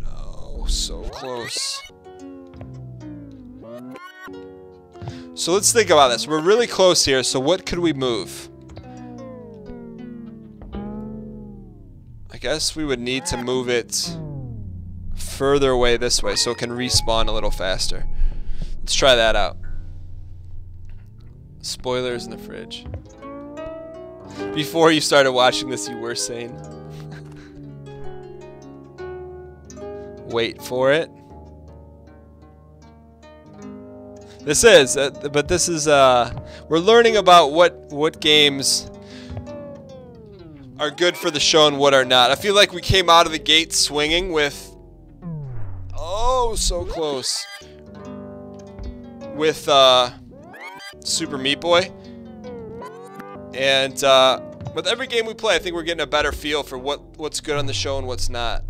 No, so close. So let's think about this. We're really close here, so what could we move? Guess we would need to move it further away this way so it can respawn a little faster. Let's try that out. Spoilers in the fridge. Before you started watching this, you were sane. Wait for it. This is, uh, but this is, uh, we're learning about what, what games are good for the show and what are not. I feel like we came out of the gate swinging with, oh, so close, with, uh, Super Meat Boy. And uh, with every game we play, I think we're getting a better feel for what what's good on the show and what's not.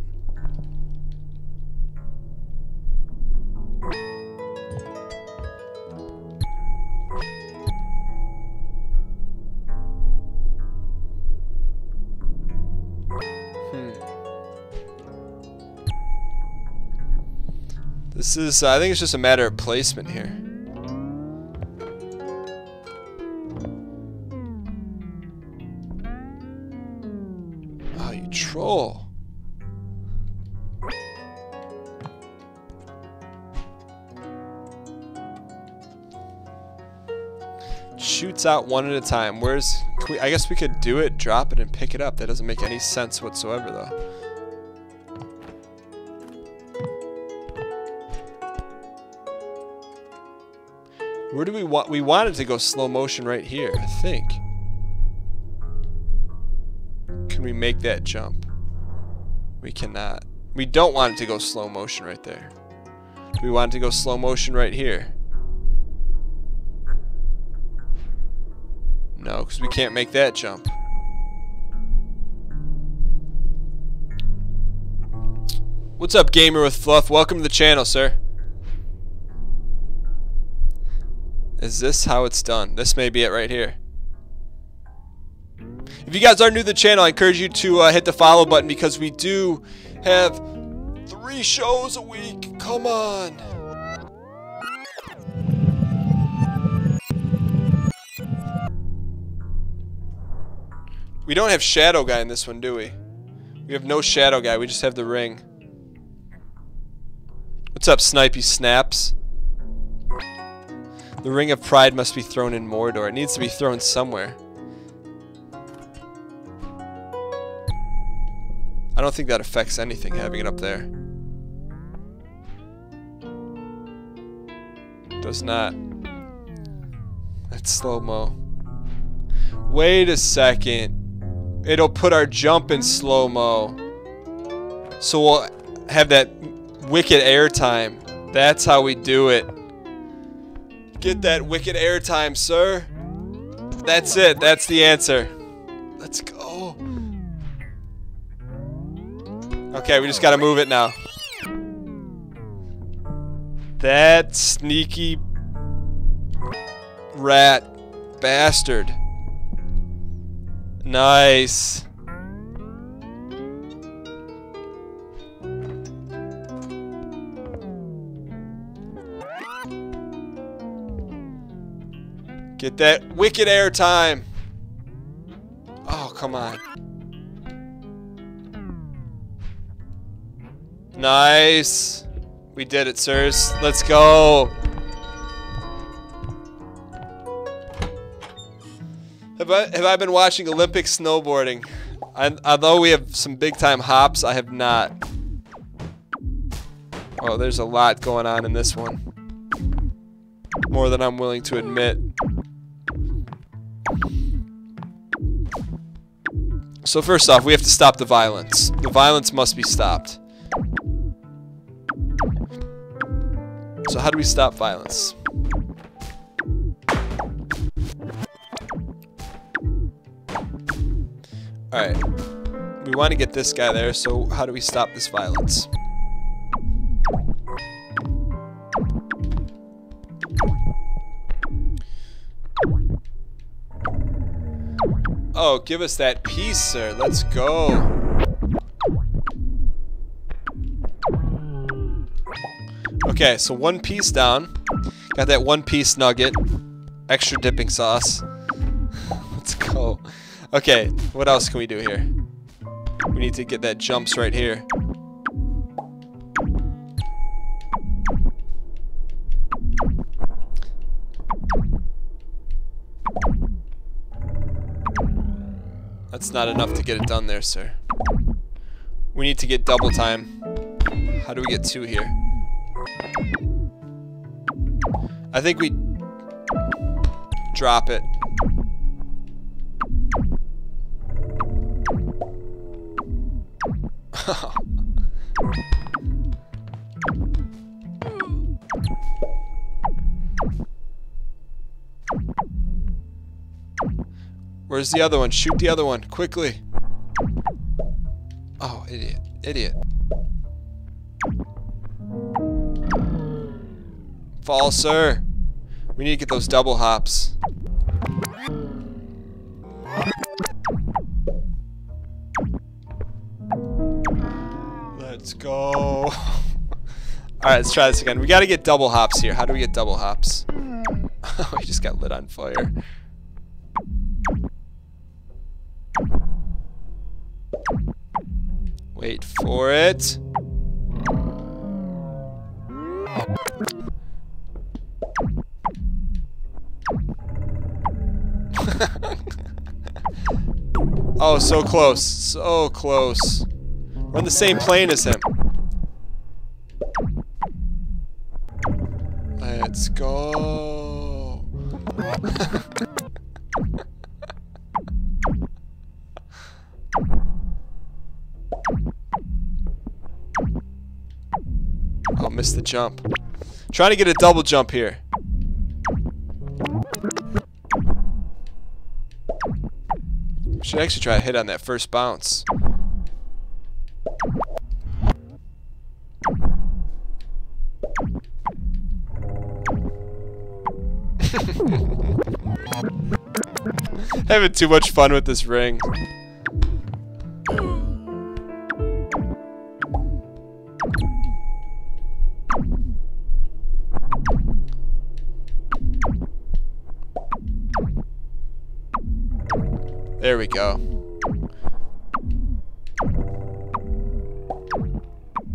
This is—I uh, think it's just a matter of placement here. Oh, you troll. Shoots out one at a time. Where's, we, I guess we could do it, drop it, and pick it up. That doesn't make any sense whatsoever, though. Where do we want? We wanted to go slow motion right here, I think. Can we make that jump? We cannot. We don't want it to go slow motion right there. We want it to go slow motion right here. No, because we can't make that jump. What's up, Gamer with Fluff? Welcome to the channel, sir. Is this how it's done? This may be it right here. If you guys are new to the channel, I encourage you to uh, hit the follow button because we do have three shows a week. Come on. We don't have Shadow Guy in this one, do we? We have no Shadow Guy. We just have the ring. What's up, Snipey Snaps? The Ring of Pride must be thrown in Mordor. It needs to be thrown somewhere. I don't think that affects anything, having it up there. Does not. That's slow-mo. Wait a second. It'll put our jump in slow-mo. So we'll have that wicked air time. That's how we do it. Get that wicked airtime, sir. That's it. That's the answer. Let's go. Okay, we just gotta move it now. That sneaky rat bastard. Nice. Get that wicked airtime. Oh, come on. Nice. We did it, sirs. Let's go. Have I, have I been watching Olympic snowboarding? I, although we have some big time hops, I have not. Oh, there's a lot going on in this one. More than I'm willing to admit. So first off, we have to stop the violence. The violence must be stopped. So how do we stop violence? Alright. We want to get this guy there, so how do we stop this violence? Oh, give us that piece, sir. Let's go. Okay, so one piece down. Got that one piece nugget. Extra dipping sauce. Let's go. Okay, what else can we do here? We need to get that jumps right here. That's not enough to get it done there, sir. We need to get double time. How do we get two here? I think we drop it. Where's the other one? Shoot the other one, quickly. Oh, idiot. Idiot. Fall, sir. We need to get those double hops. Let's go. Alright, let's try this again. We gotta get double hops here. How do we get double hops? Oh, just got lit on fire. Wait for it. oh, so close. So close. We're on the same plane as him. Jump. Trying to get a double jump here. Should actually try to hit on that first bounce. Having too much fun with this ring. We go.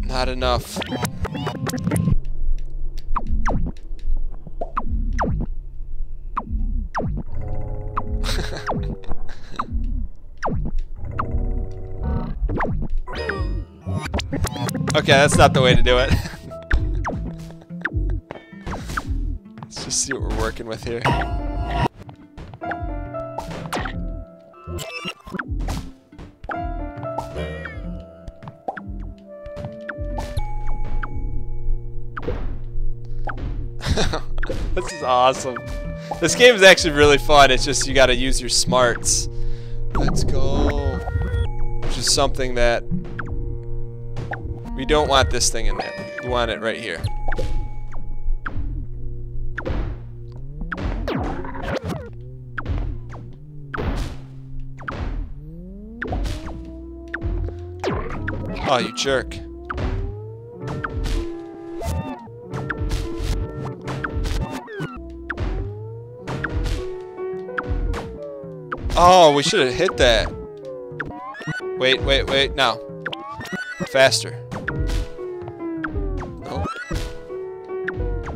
Not enough. okay, that's not the way to do it. Let's just see what we're working with here. Awesome. This game is actually really fun. It's just you got to use your smarts. Let's go. Which is something that we don't want this thing in there. We want it right here. Oh, you jerk. Oh, we should have hit that. Wait, wait, wait, now. Faster. No.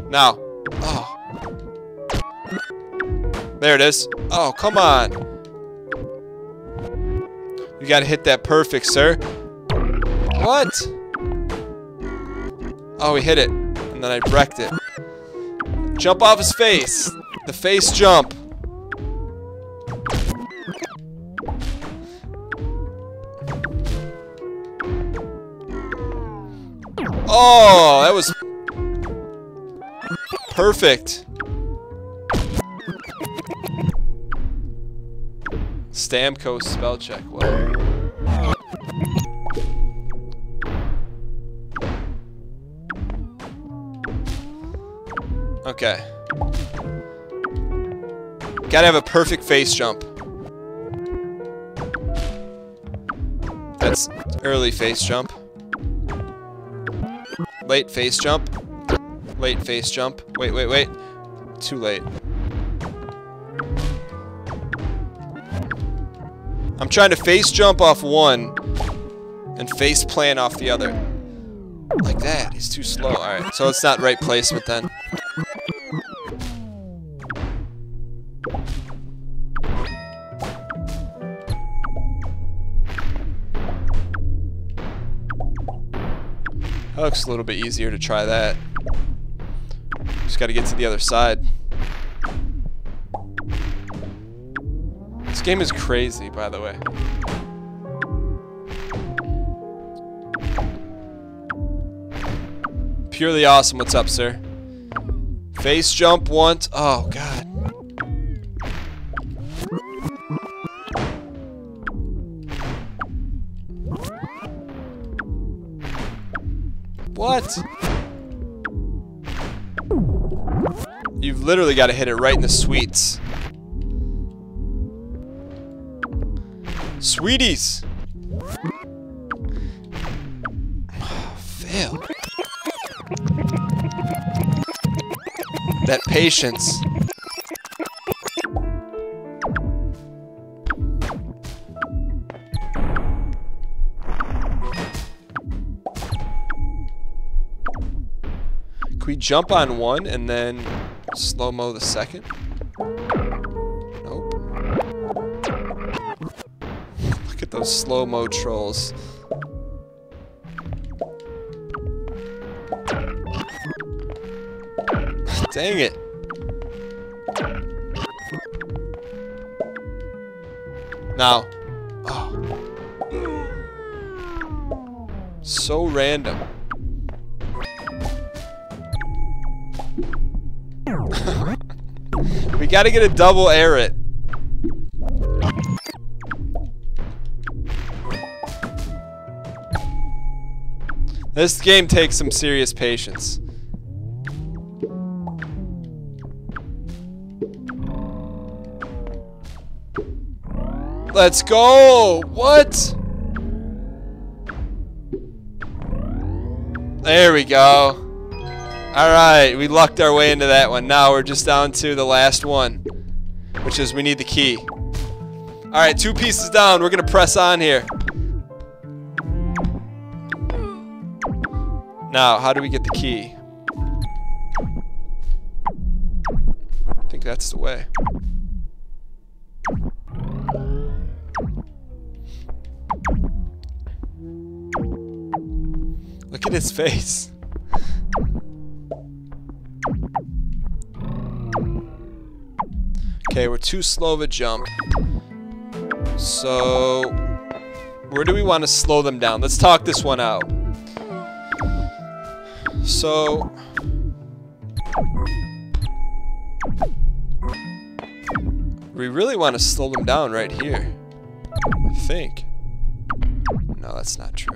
Now. Oh. There it is. Oh, come on. You gotta hit that perfect, sir. What? Oh, we hit it. And then I wrecked it. Jump off his face. The face jump. Oh, that was perfect. Stamkos spell check. What? Okay. Gotta have a perfect face jump. That's early face jump. Late face jump. Late face jump. Wait, wait, wait. Too late. I'm trying to face jump off one and face plant off the other. Like that. He's too slow. Alright, so it's not right placement then. Looks a little bit easier to try that. Just gotta get to the other side. This game is crazy, by the way. Purely awesome. What's up, sir? Face jump once. Oh, God. What? You've literally got to hit it right in the sweets. Sweeties! Fail. That patience. Can we jump on one and then slow-mo the second? Nope. Look at those slow-mo trolls. Dang it. Now. Oh. So random. We gotta get a double air it. This game takes some serious patience. Let's go! What? There we go. Alright, we lucked our way into that one. Now we're just down to the last one, which is we need the key. Alright, two pieces down. We're going to press on here. Now, how do we get the key? I think that's the way. Look at his face. Okay, we're too slow of a jump. So, where do we want to slow them down? Let's talk this one out. So, we really want to slow them down right here. I think. No, that's not true.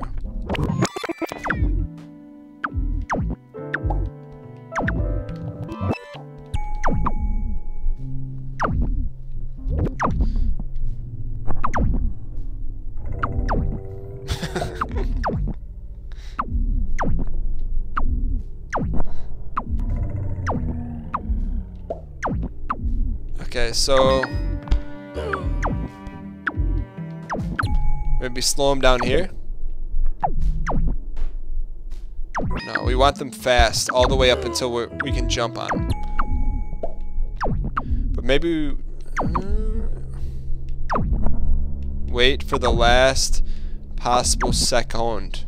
So maybe slow them down here. No, we want them fast, all the way up until we we can jump on them. But maybe... Uh, wait for the last possible second.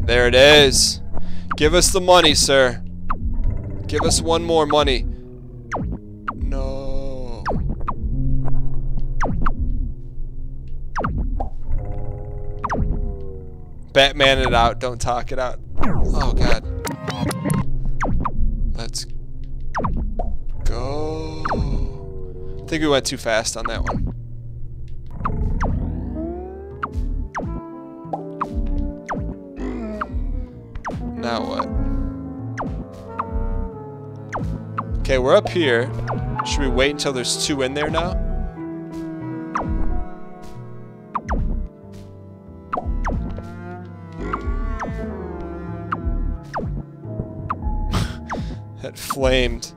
There it is. Give us the money, sir. Give us one more money. Batman it out. Don't talk it out. Oh, God. Let's go. I think we went too fast on that one. Now what? Okay, we're up here. Should we wait until there's two in there now? That flamed.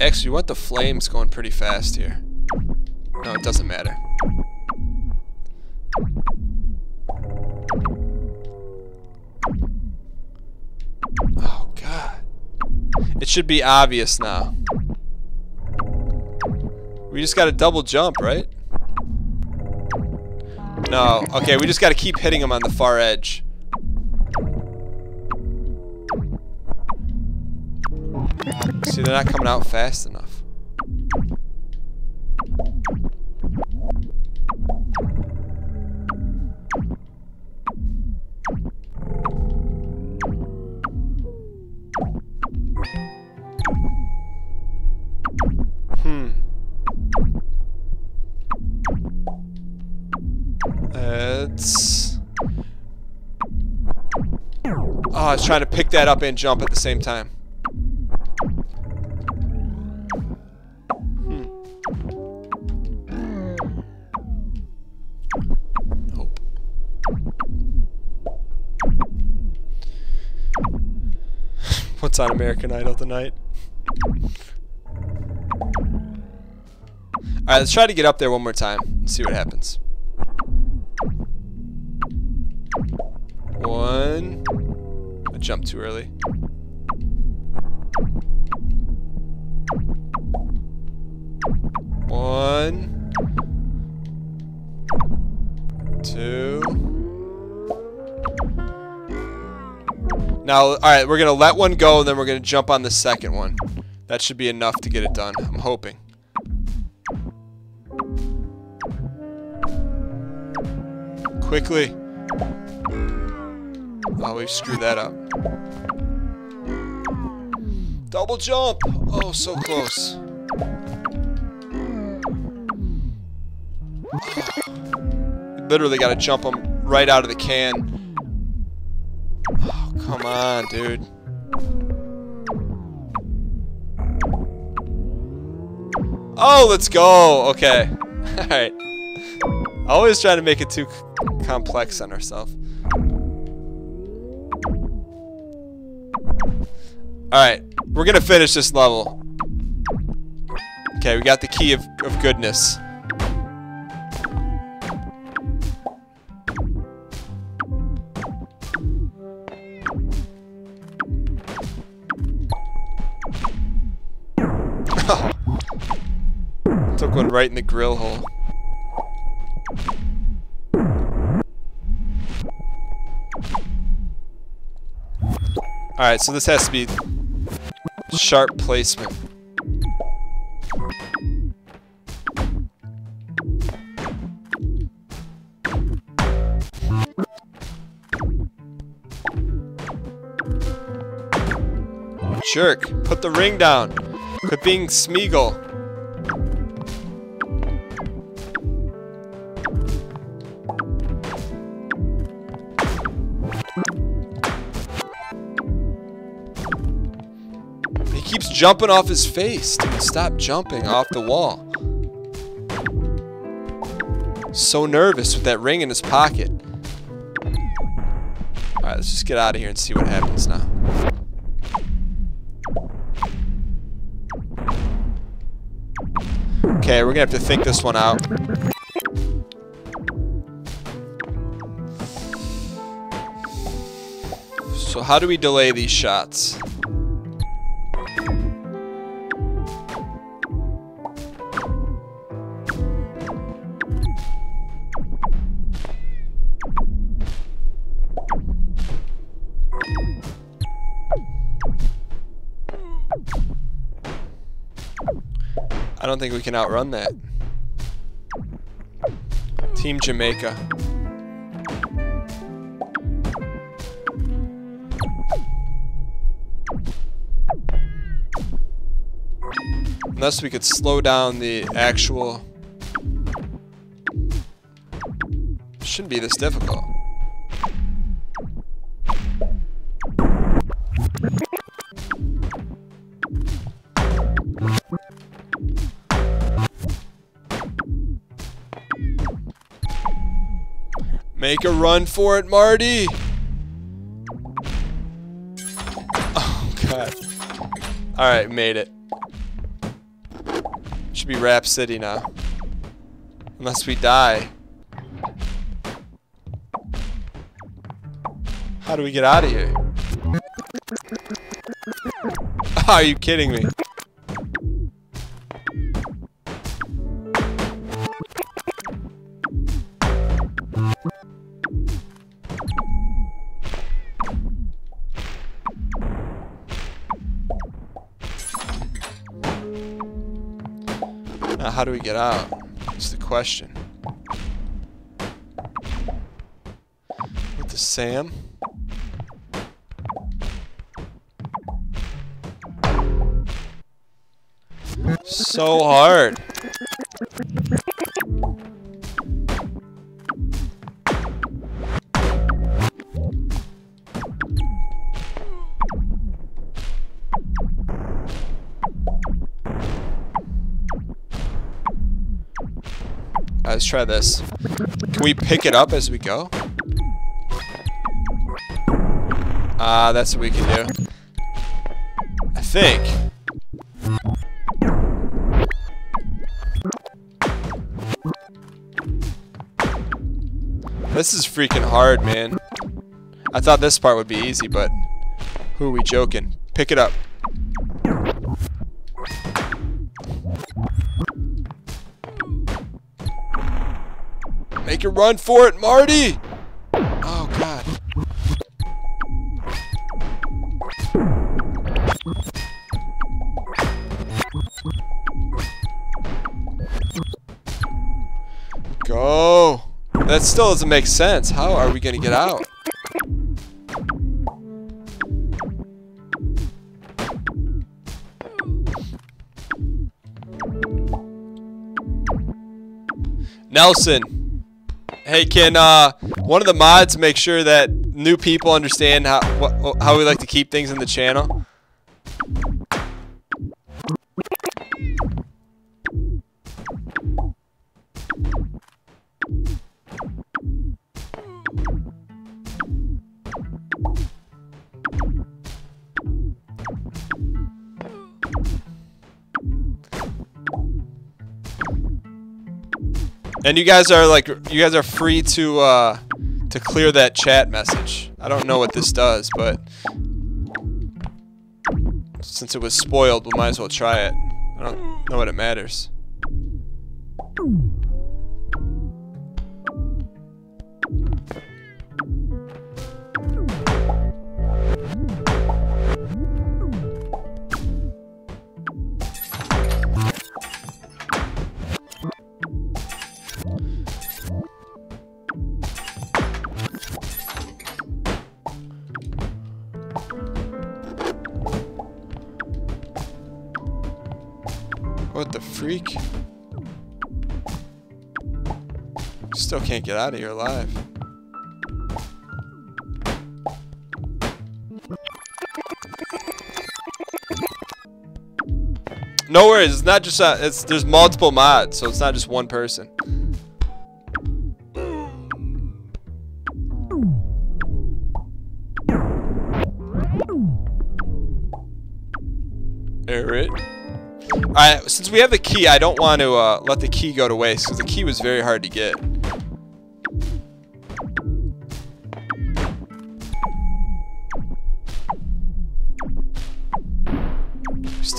Actually, we want the flames going pretty fast here. No, it doesn't matter. It should be obvious now. We just got to double jump, right? No. Okay, we just got to keep hitting them on the far edge. See, they're not coming out fast enough. I was trying to pick that up and jump at the same time. Hmm. Oh. What's on American Idol tonight? Alright, let's try to get up there one more time and see what happens. Early. One. Two. Now, alright, we're going to let one go, and then we're going to jump on the second one. That should be enough to get it done. I'm hoping. Quickly. Oh, we screwed that up. Double jump! Oh, so close. Literally got to jump him right out of the can. Oh, come on, dude. Oh, let's go. Okay. Alright. Always trying to make it too complex on ourselves. Alright. We're to finish this level. Okay, we got the key of, of goodness. Took one right in the grill hole. Alright, so this has to be sharp placement. Jerk, put the ring down. Quit being Smeagol. Jumping off his face. Dude, stop jumping off the wall. So nervous with that ring in his pocket. Alright, let's just get out of here and see what happens now. Okay, we're gonna have to think this one out. So how do we delay these shots? Don't think we can outrun that. Team Jamaica. Unless we could slow down the actual... Shouldn't be this difficult. Make a run for it, Marty! Oh, God. Alright, made it. Should be Rap City now. Unless we die. How do we get out of here? Are you kidding me? How do we get out? That's the question. With the Sam? So hard. Try this. Can we pick it up as we go? Ah, uh, that's what we can do. I think. This is freaking hard, man. I thought this part would be easy, but who are we joking? Pick it up. Make a run for it, Marty! Oh, God. Go! That still doesn't make sense. How are we gonna get out? Nelson. Hey, can uh, one of the mods make sure that new people understand how how we like to keep things in the channel? And you guys are like, you guys are free to uh, to clear that chat message. I don't know what this does, but since it was spoiled, we might as well try it. I don't know what it matters. Can't get out of here alive. No worries, it's not just uh, it's there's multiple mods, so it's not just one person. Alright. Alright, since we have the key, I don't want to uh, let the key go to waste, because the key was very hard to get.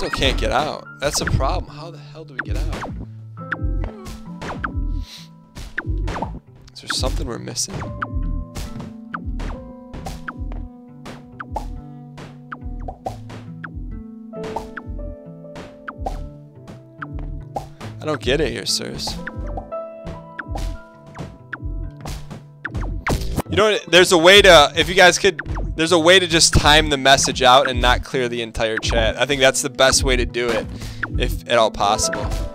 Still can't get out. That's a problem. How the hell do we get out? Is there something we're missing? I don't get it here, sirs. You know, there's a way to, if you guys could, there's a way to just time the message out and not clear the entire chat. I think that's the best way to do it, if at all possible.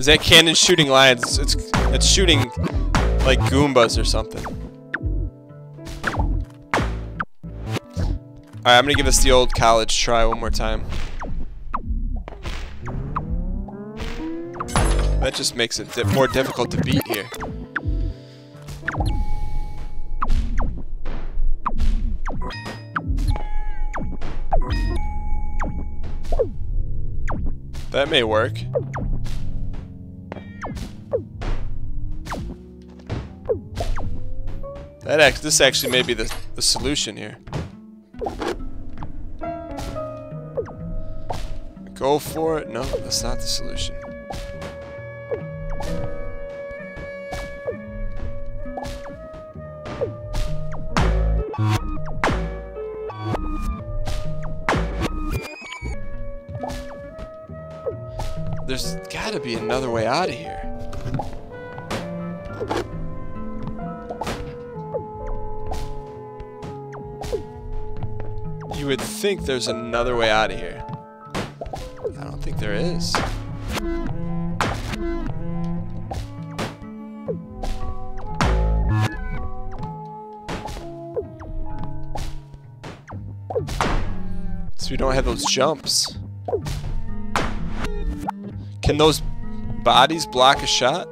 Is that cannon shooting lions? It's it's shooting like Goombas or something. Alright, I'm gonna give this the old college try one more time. That just makes it di more difficult to beat here. That may work. That act this actually may be the, the solution here. Go for it. No, that's not the solution. There's gotta be another way out of here. would think there's another way out of here. I don't think there is. So we don't have those jumps. Can those bodies block a shot?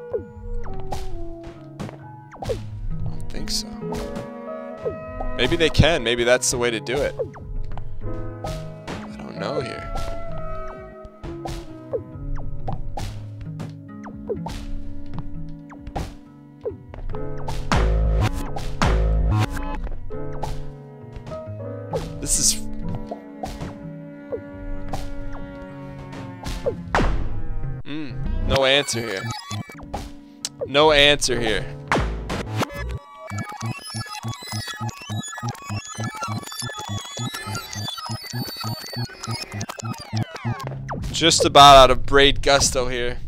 I don't think so. Maybe they can. Maybe that's the way to do it. Answer here. Just about out of braid gusto here.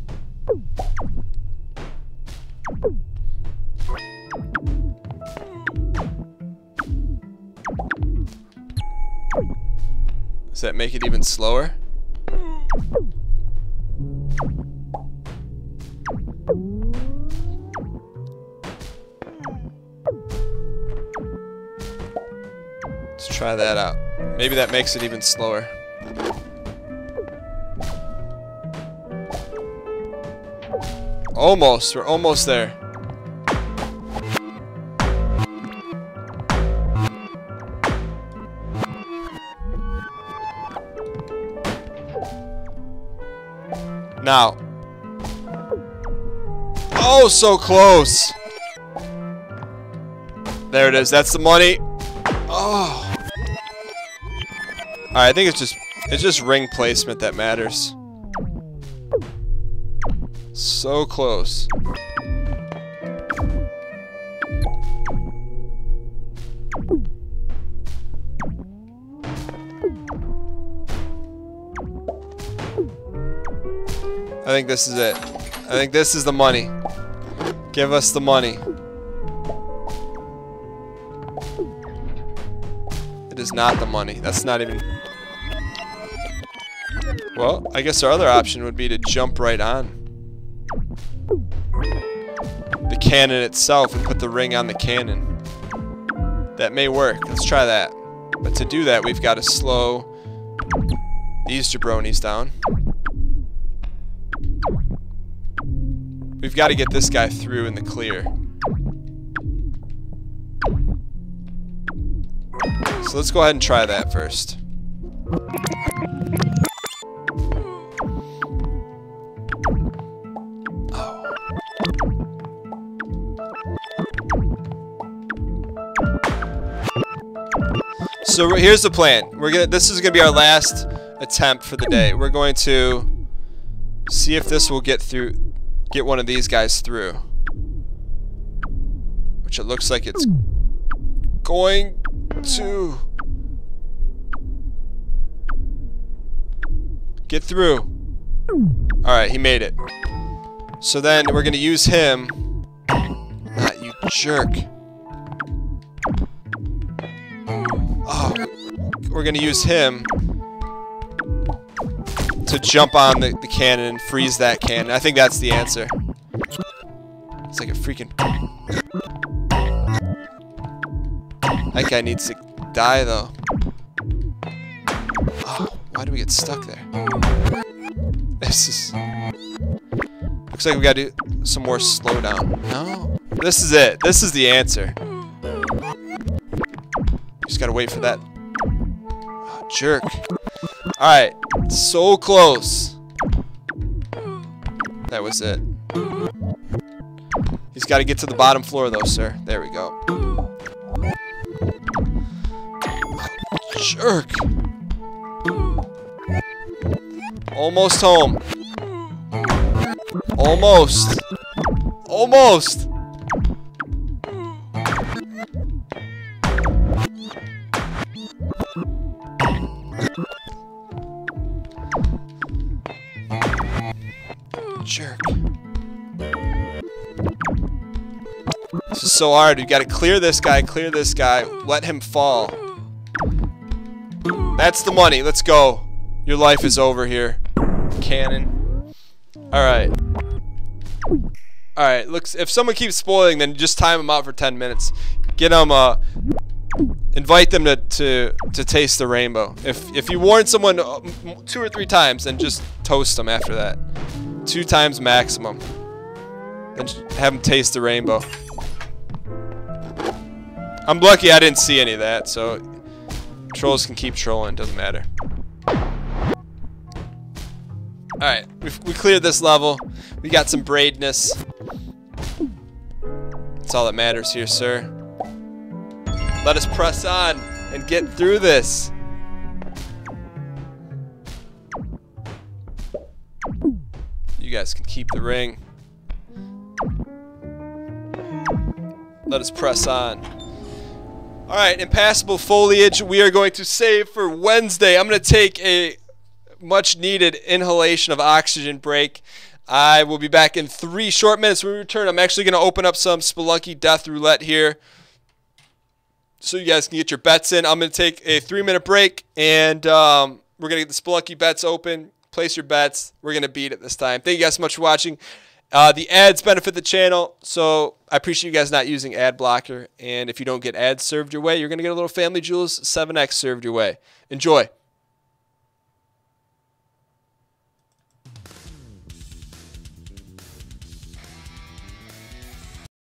Does that make it even slower? That out. Maybe that makes it even slower. Almost. We're almost there. Now. Oh, so close. There it is. That's the money. I think it's just it's just ring placement that matters. So close. I think this is it. I think this is the money. Give us the money. It is not the money. That's not even... Well, I guess our other option would be to jump right on the cannon itself and put the ring on the cannon. That may work. Let's try that. But to do that, we've got to slow these jabronis down. We've got to get this guy through in the clear. So let's go ahead and try that first. So here's the plan. We're gonna. This is gonna be our last attempt for the day. We're going to see if this will get through, get one of these guys through. Which it looks like it's going to. Get through. Alright, he made it. So then we're going to use him. Not you jerk. We're to use him to jump on the, the cannon and freeze that cannon. I think that's the answer. It's like a freaking... That guy needs to die, though. Oh, why do we get stuck there? This is... Looks like we gotta do some more slowdown. No? This is it. This is the answer. Just gotta wait for that. Jerk. Alright. So close. That was it. He's got to get to the bottom floor, though, sir. There we go. Jerk. Almost home. Almost. Almost. Jerk. This is so hard. You gotta clear this guy, clear this guy, let him fall. That's the money. Let's go. Your life is over here. Cannon. Alright. Alright, looks if someone keeps spoiling, then just time them out for 10 minutes. Get them, uh, invite them to, to, to taste the rainbow. If, if you warn someone uh, two or three times, then just toast them after that. Two times maximum. And have them taste the rainbow. I'm lucky I didn't see any of that, so trolls can keep trolling, doesn't matter. Alright, we we cleared this level. We got some braidness. That's all that matters here, sir. Let us press on and get through this. You guys can keep the ring. Let us press on. Alright, impassable foliage we are going to save for Wednesday. I'm going to take a much needed inhalation of oxygen break. I will be back in three short minutes when we return. I'm actually going to open up some Spelunky Death Roulette here so you guys can get your bets in. I'm going to take a three minute break and um, we're going to get the Spelunky bets open. Place your bets. We're going to beat it this time. Thank you guys so much for watching. Uh, the ads benefit the channel, so I appreciate you guys not using ad blocker. And if you don't get ads served your way, you're going to get a little Family Jewels 7X served your way. Enjoy.